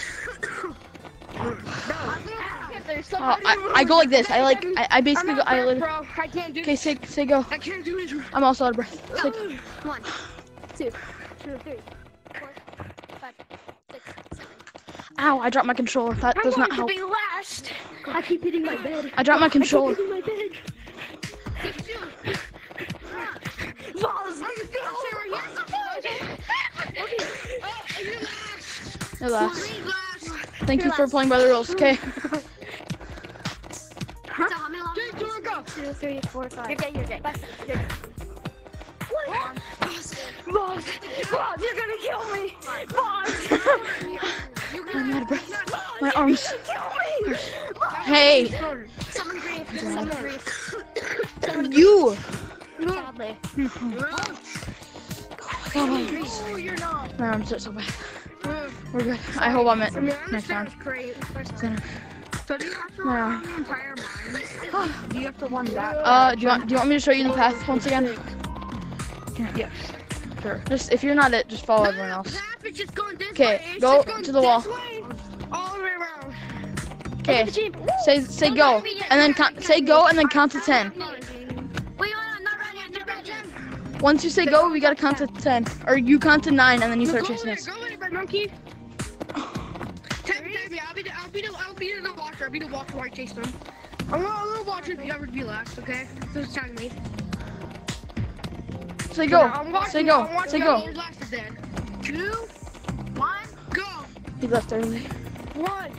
Oh, I, I go like this. I like. I, I basically go. I literally. I can't do Okay, say say go. I can't do this. I'm also out of breath. Say, One, two, two, three, four, five, six, seven. Ow! I dropped my controller. That I'm does going not to help. be last. I keep hitting my bed. I dropped my I keep controller. hitting my bed. Balls, let's go. You're last. Thank you for playing by the rules. Okay. So how many lava Jake, come on, go. Two, three, four, five. You're gay, you're gay. Balls, balls, you're gonna kill me. Balls. I'm out of breath. My arms. Hey, Someone grief. Someone grief. you. Sadly. Oh, you're not. My arms hurt so bad. We're good. I hope I'm at next round. So do you have to No. run the entire mine? Do you have to run that? Uh, do you want do you want me to show you the path once again? Yes. Sure. Just if you're not it, just follow everyone else. Path is just going this Okay, go to the wall. this way, All the way around. Okay. Say say go, and then count, say go, and then count to ten. Wait, hold on, not ready, not ready. Once you say go, we gotta count to ten, or you count to nine, and then you Go start in chasing there, us. go in there, red monkey. Tap me, tap me. I'll be the, I'll be the, I'll be the watcher. I'll be the watcher while I chase them. I'm gonna, I'm if you ever be last, okay? So it's time me. Say go. I'm Say go. Say go. yours last is dead. Two, one, go. He left early. One.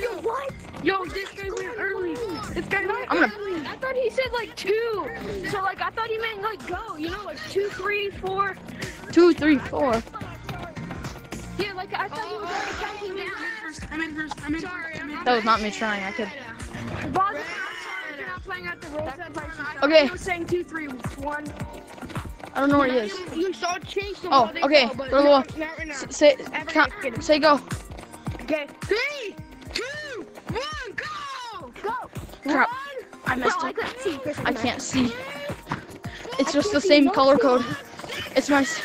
Yo, what? Yo, this guy went early. This guy went I'm gonna- I thought he said like two. So like I thought he meant like go. You know, like two, three, four. Two, three, four. Yeah, like I thought he was like counting down. I'm in first. I'm in Sorry, I'm That was not me trying. I could. Bob, playing at the rules. I Okay. I was saying two, three, one. I don't know where he is. You, oh, you saw change them Oh, okay. go, Go, go, not, not right Say, count, say go. Okay. Three, two, one, go! Go! Crap. I messed up. I can't see. It's just the same color code. It's my. s-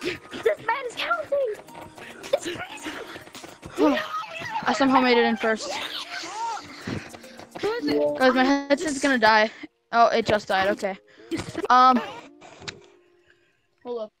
This man is counting! It's crazy! I somehow made it in first. Guys, my headset's gonna die. Oh, it just died. Okay. Um. Hold up.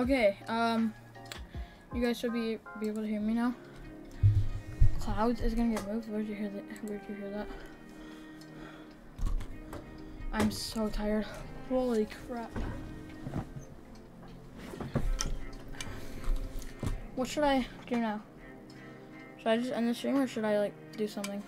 Okay, um, you guys should be be able to hear me now. Clouds is gonna get moved. Where'd you hear that? Where'd you hear that? I'm so tired. Holy crap. What should I do now? Should I just end the stream or should I like do something?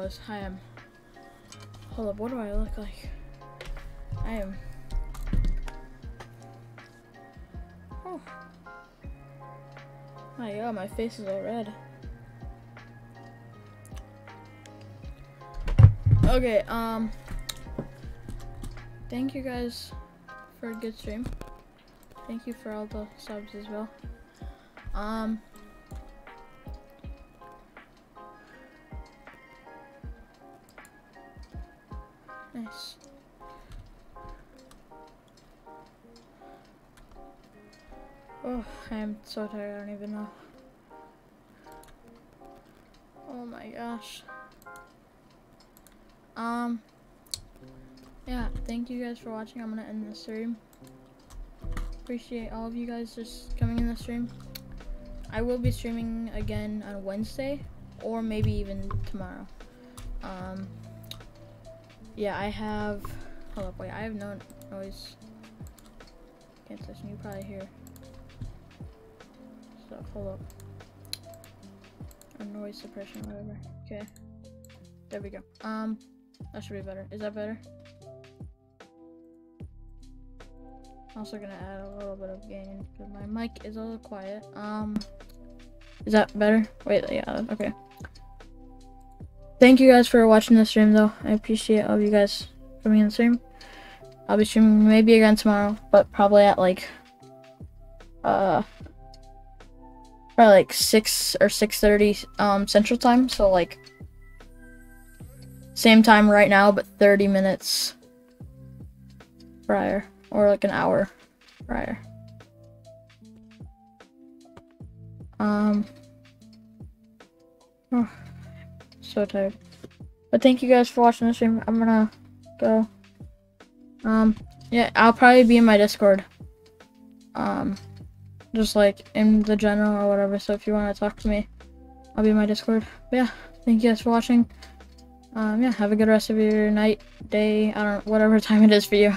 Was. I am. Hold up, what do I look like? I am. Oh. My god, my face is all red. Okay, um. Thank you guys for a good stream. Thank you for all the subs as well. Um. So tired, I don't even know. Oh my gosh. Um, yeah, thank you guys for watching. I'm gonna end the stream. Appreciate all of you guys just coming in the stream. I will be streaming again on Wednesday, or maybe even tomorrow. Um, yeah, I have. Hold up, wait. I have no noise cancellation. You probably hear Hold up. Or noise suppression, whatever. Okay. There we go. Um, that should be better. Is that better? Also gonna add a little bit of gain because my mic is a little quiet. Um, is that better? Wait, yeah, okay. Thank you guys for watching the stream though. I appreciate all of you guys coming in the stream. I'll be streaming maybe again tomorrow, but probably at like uh probably like six or six thirty um central time. So like same time right now, but thirty minutes prior. Or like an hour prior. Um oh, so tired. But thank you guys for watching the stream. I'm gonna go. Um, yeah, I'll probably be in my Discord. Um, just like in the general or whatever. So if you want to talk to me, I'll be in my Discord. But yeah, thank you guys for watching. Um, yeah, have a good rest of your night, day, I don't whatever time it is for you.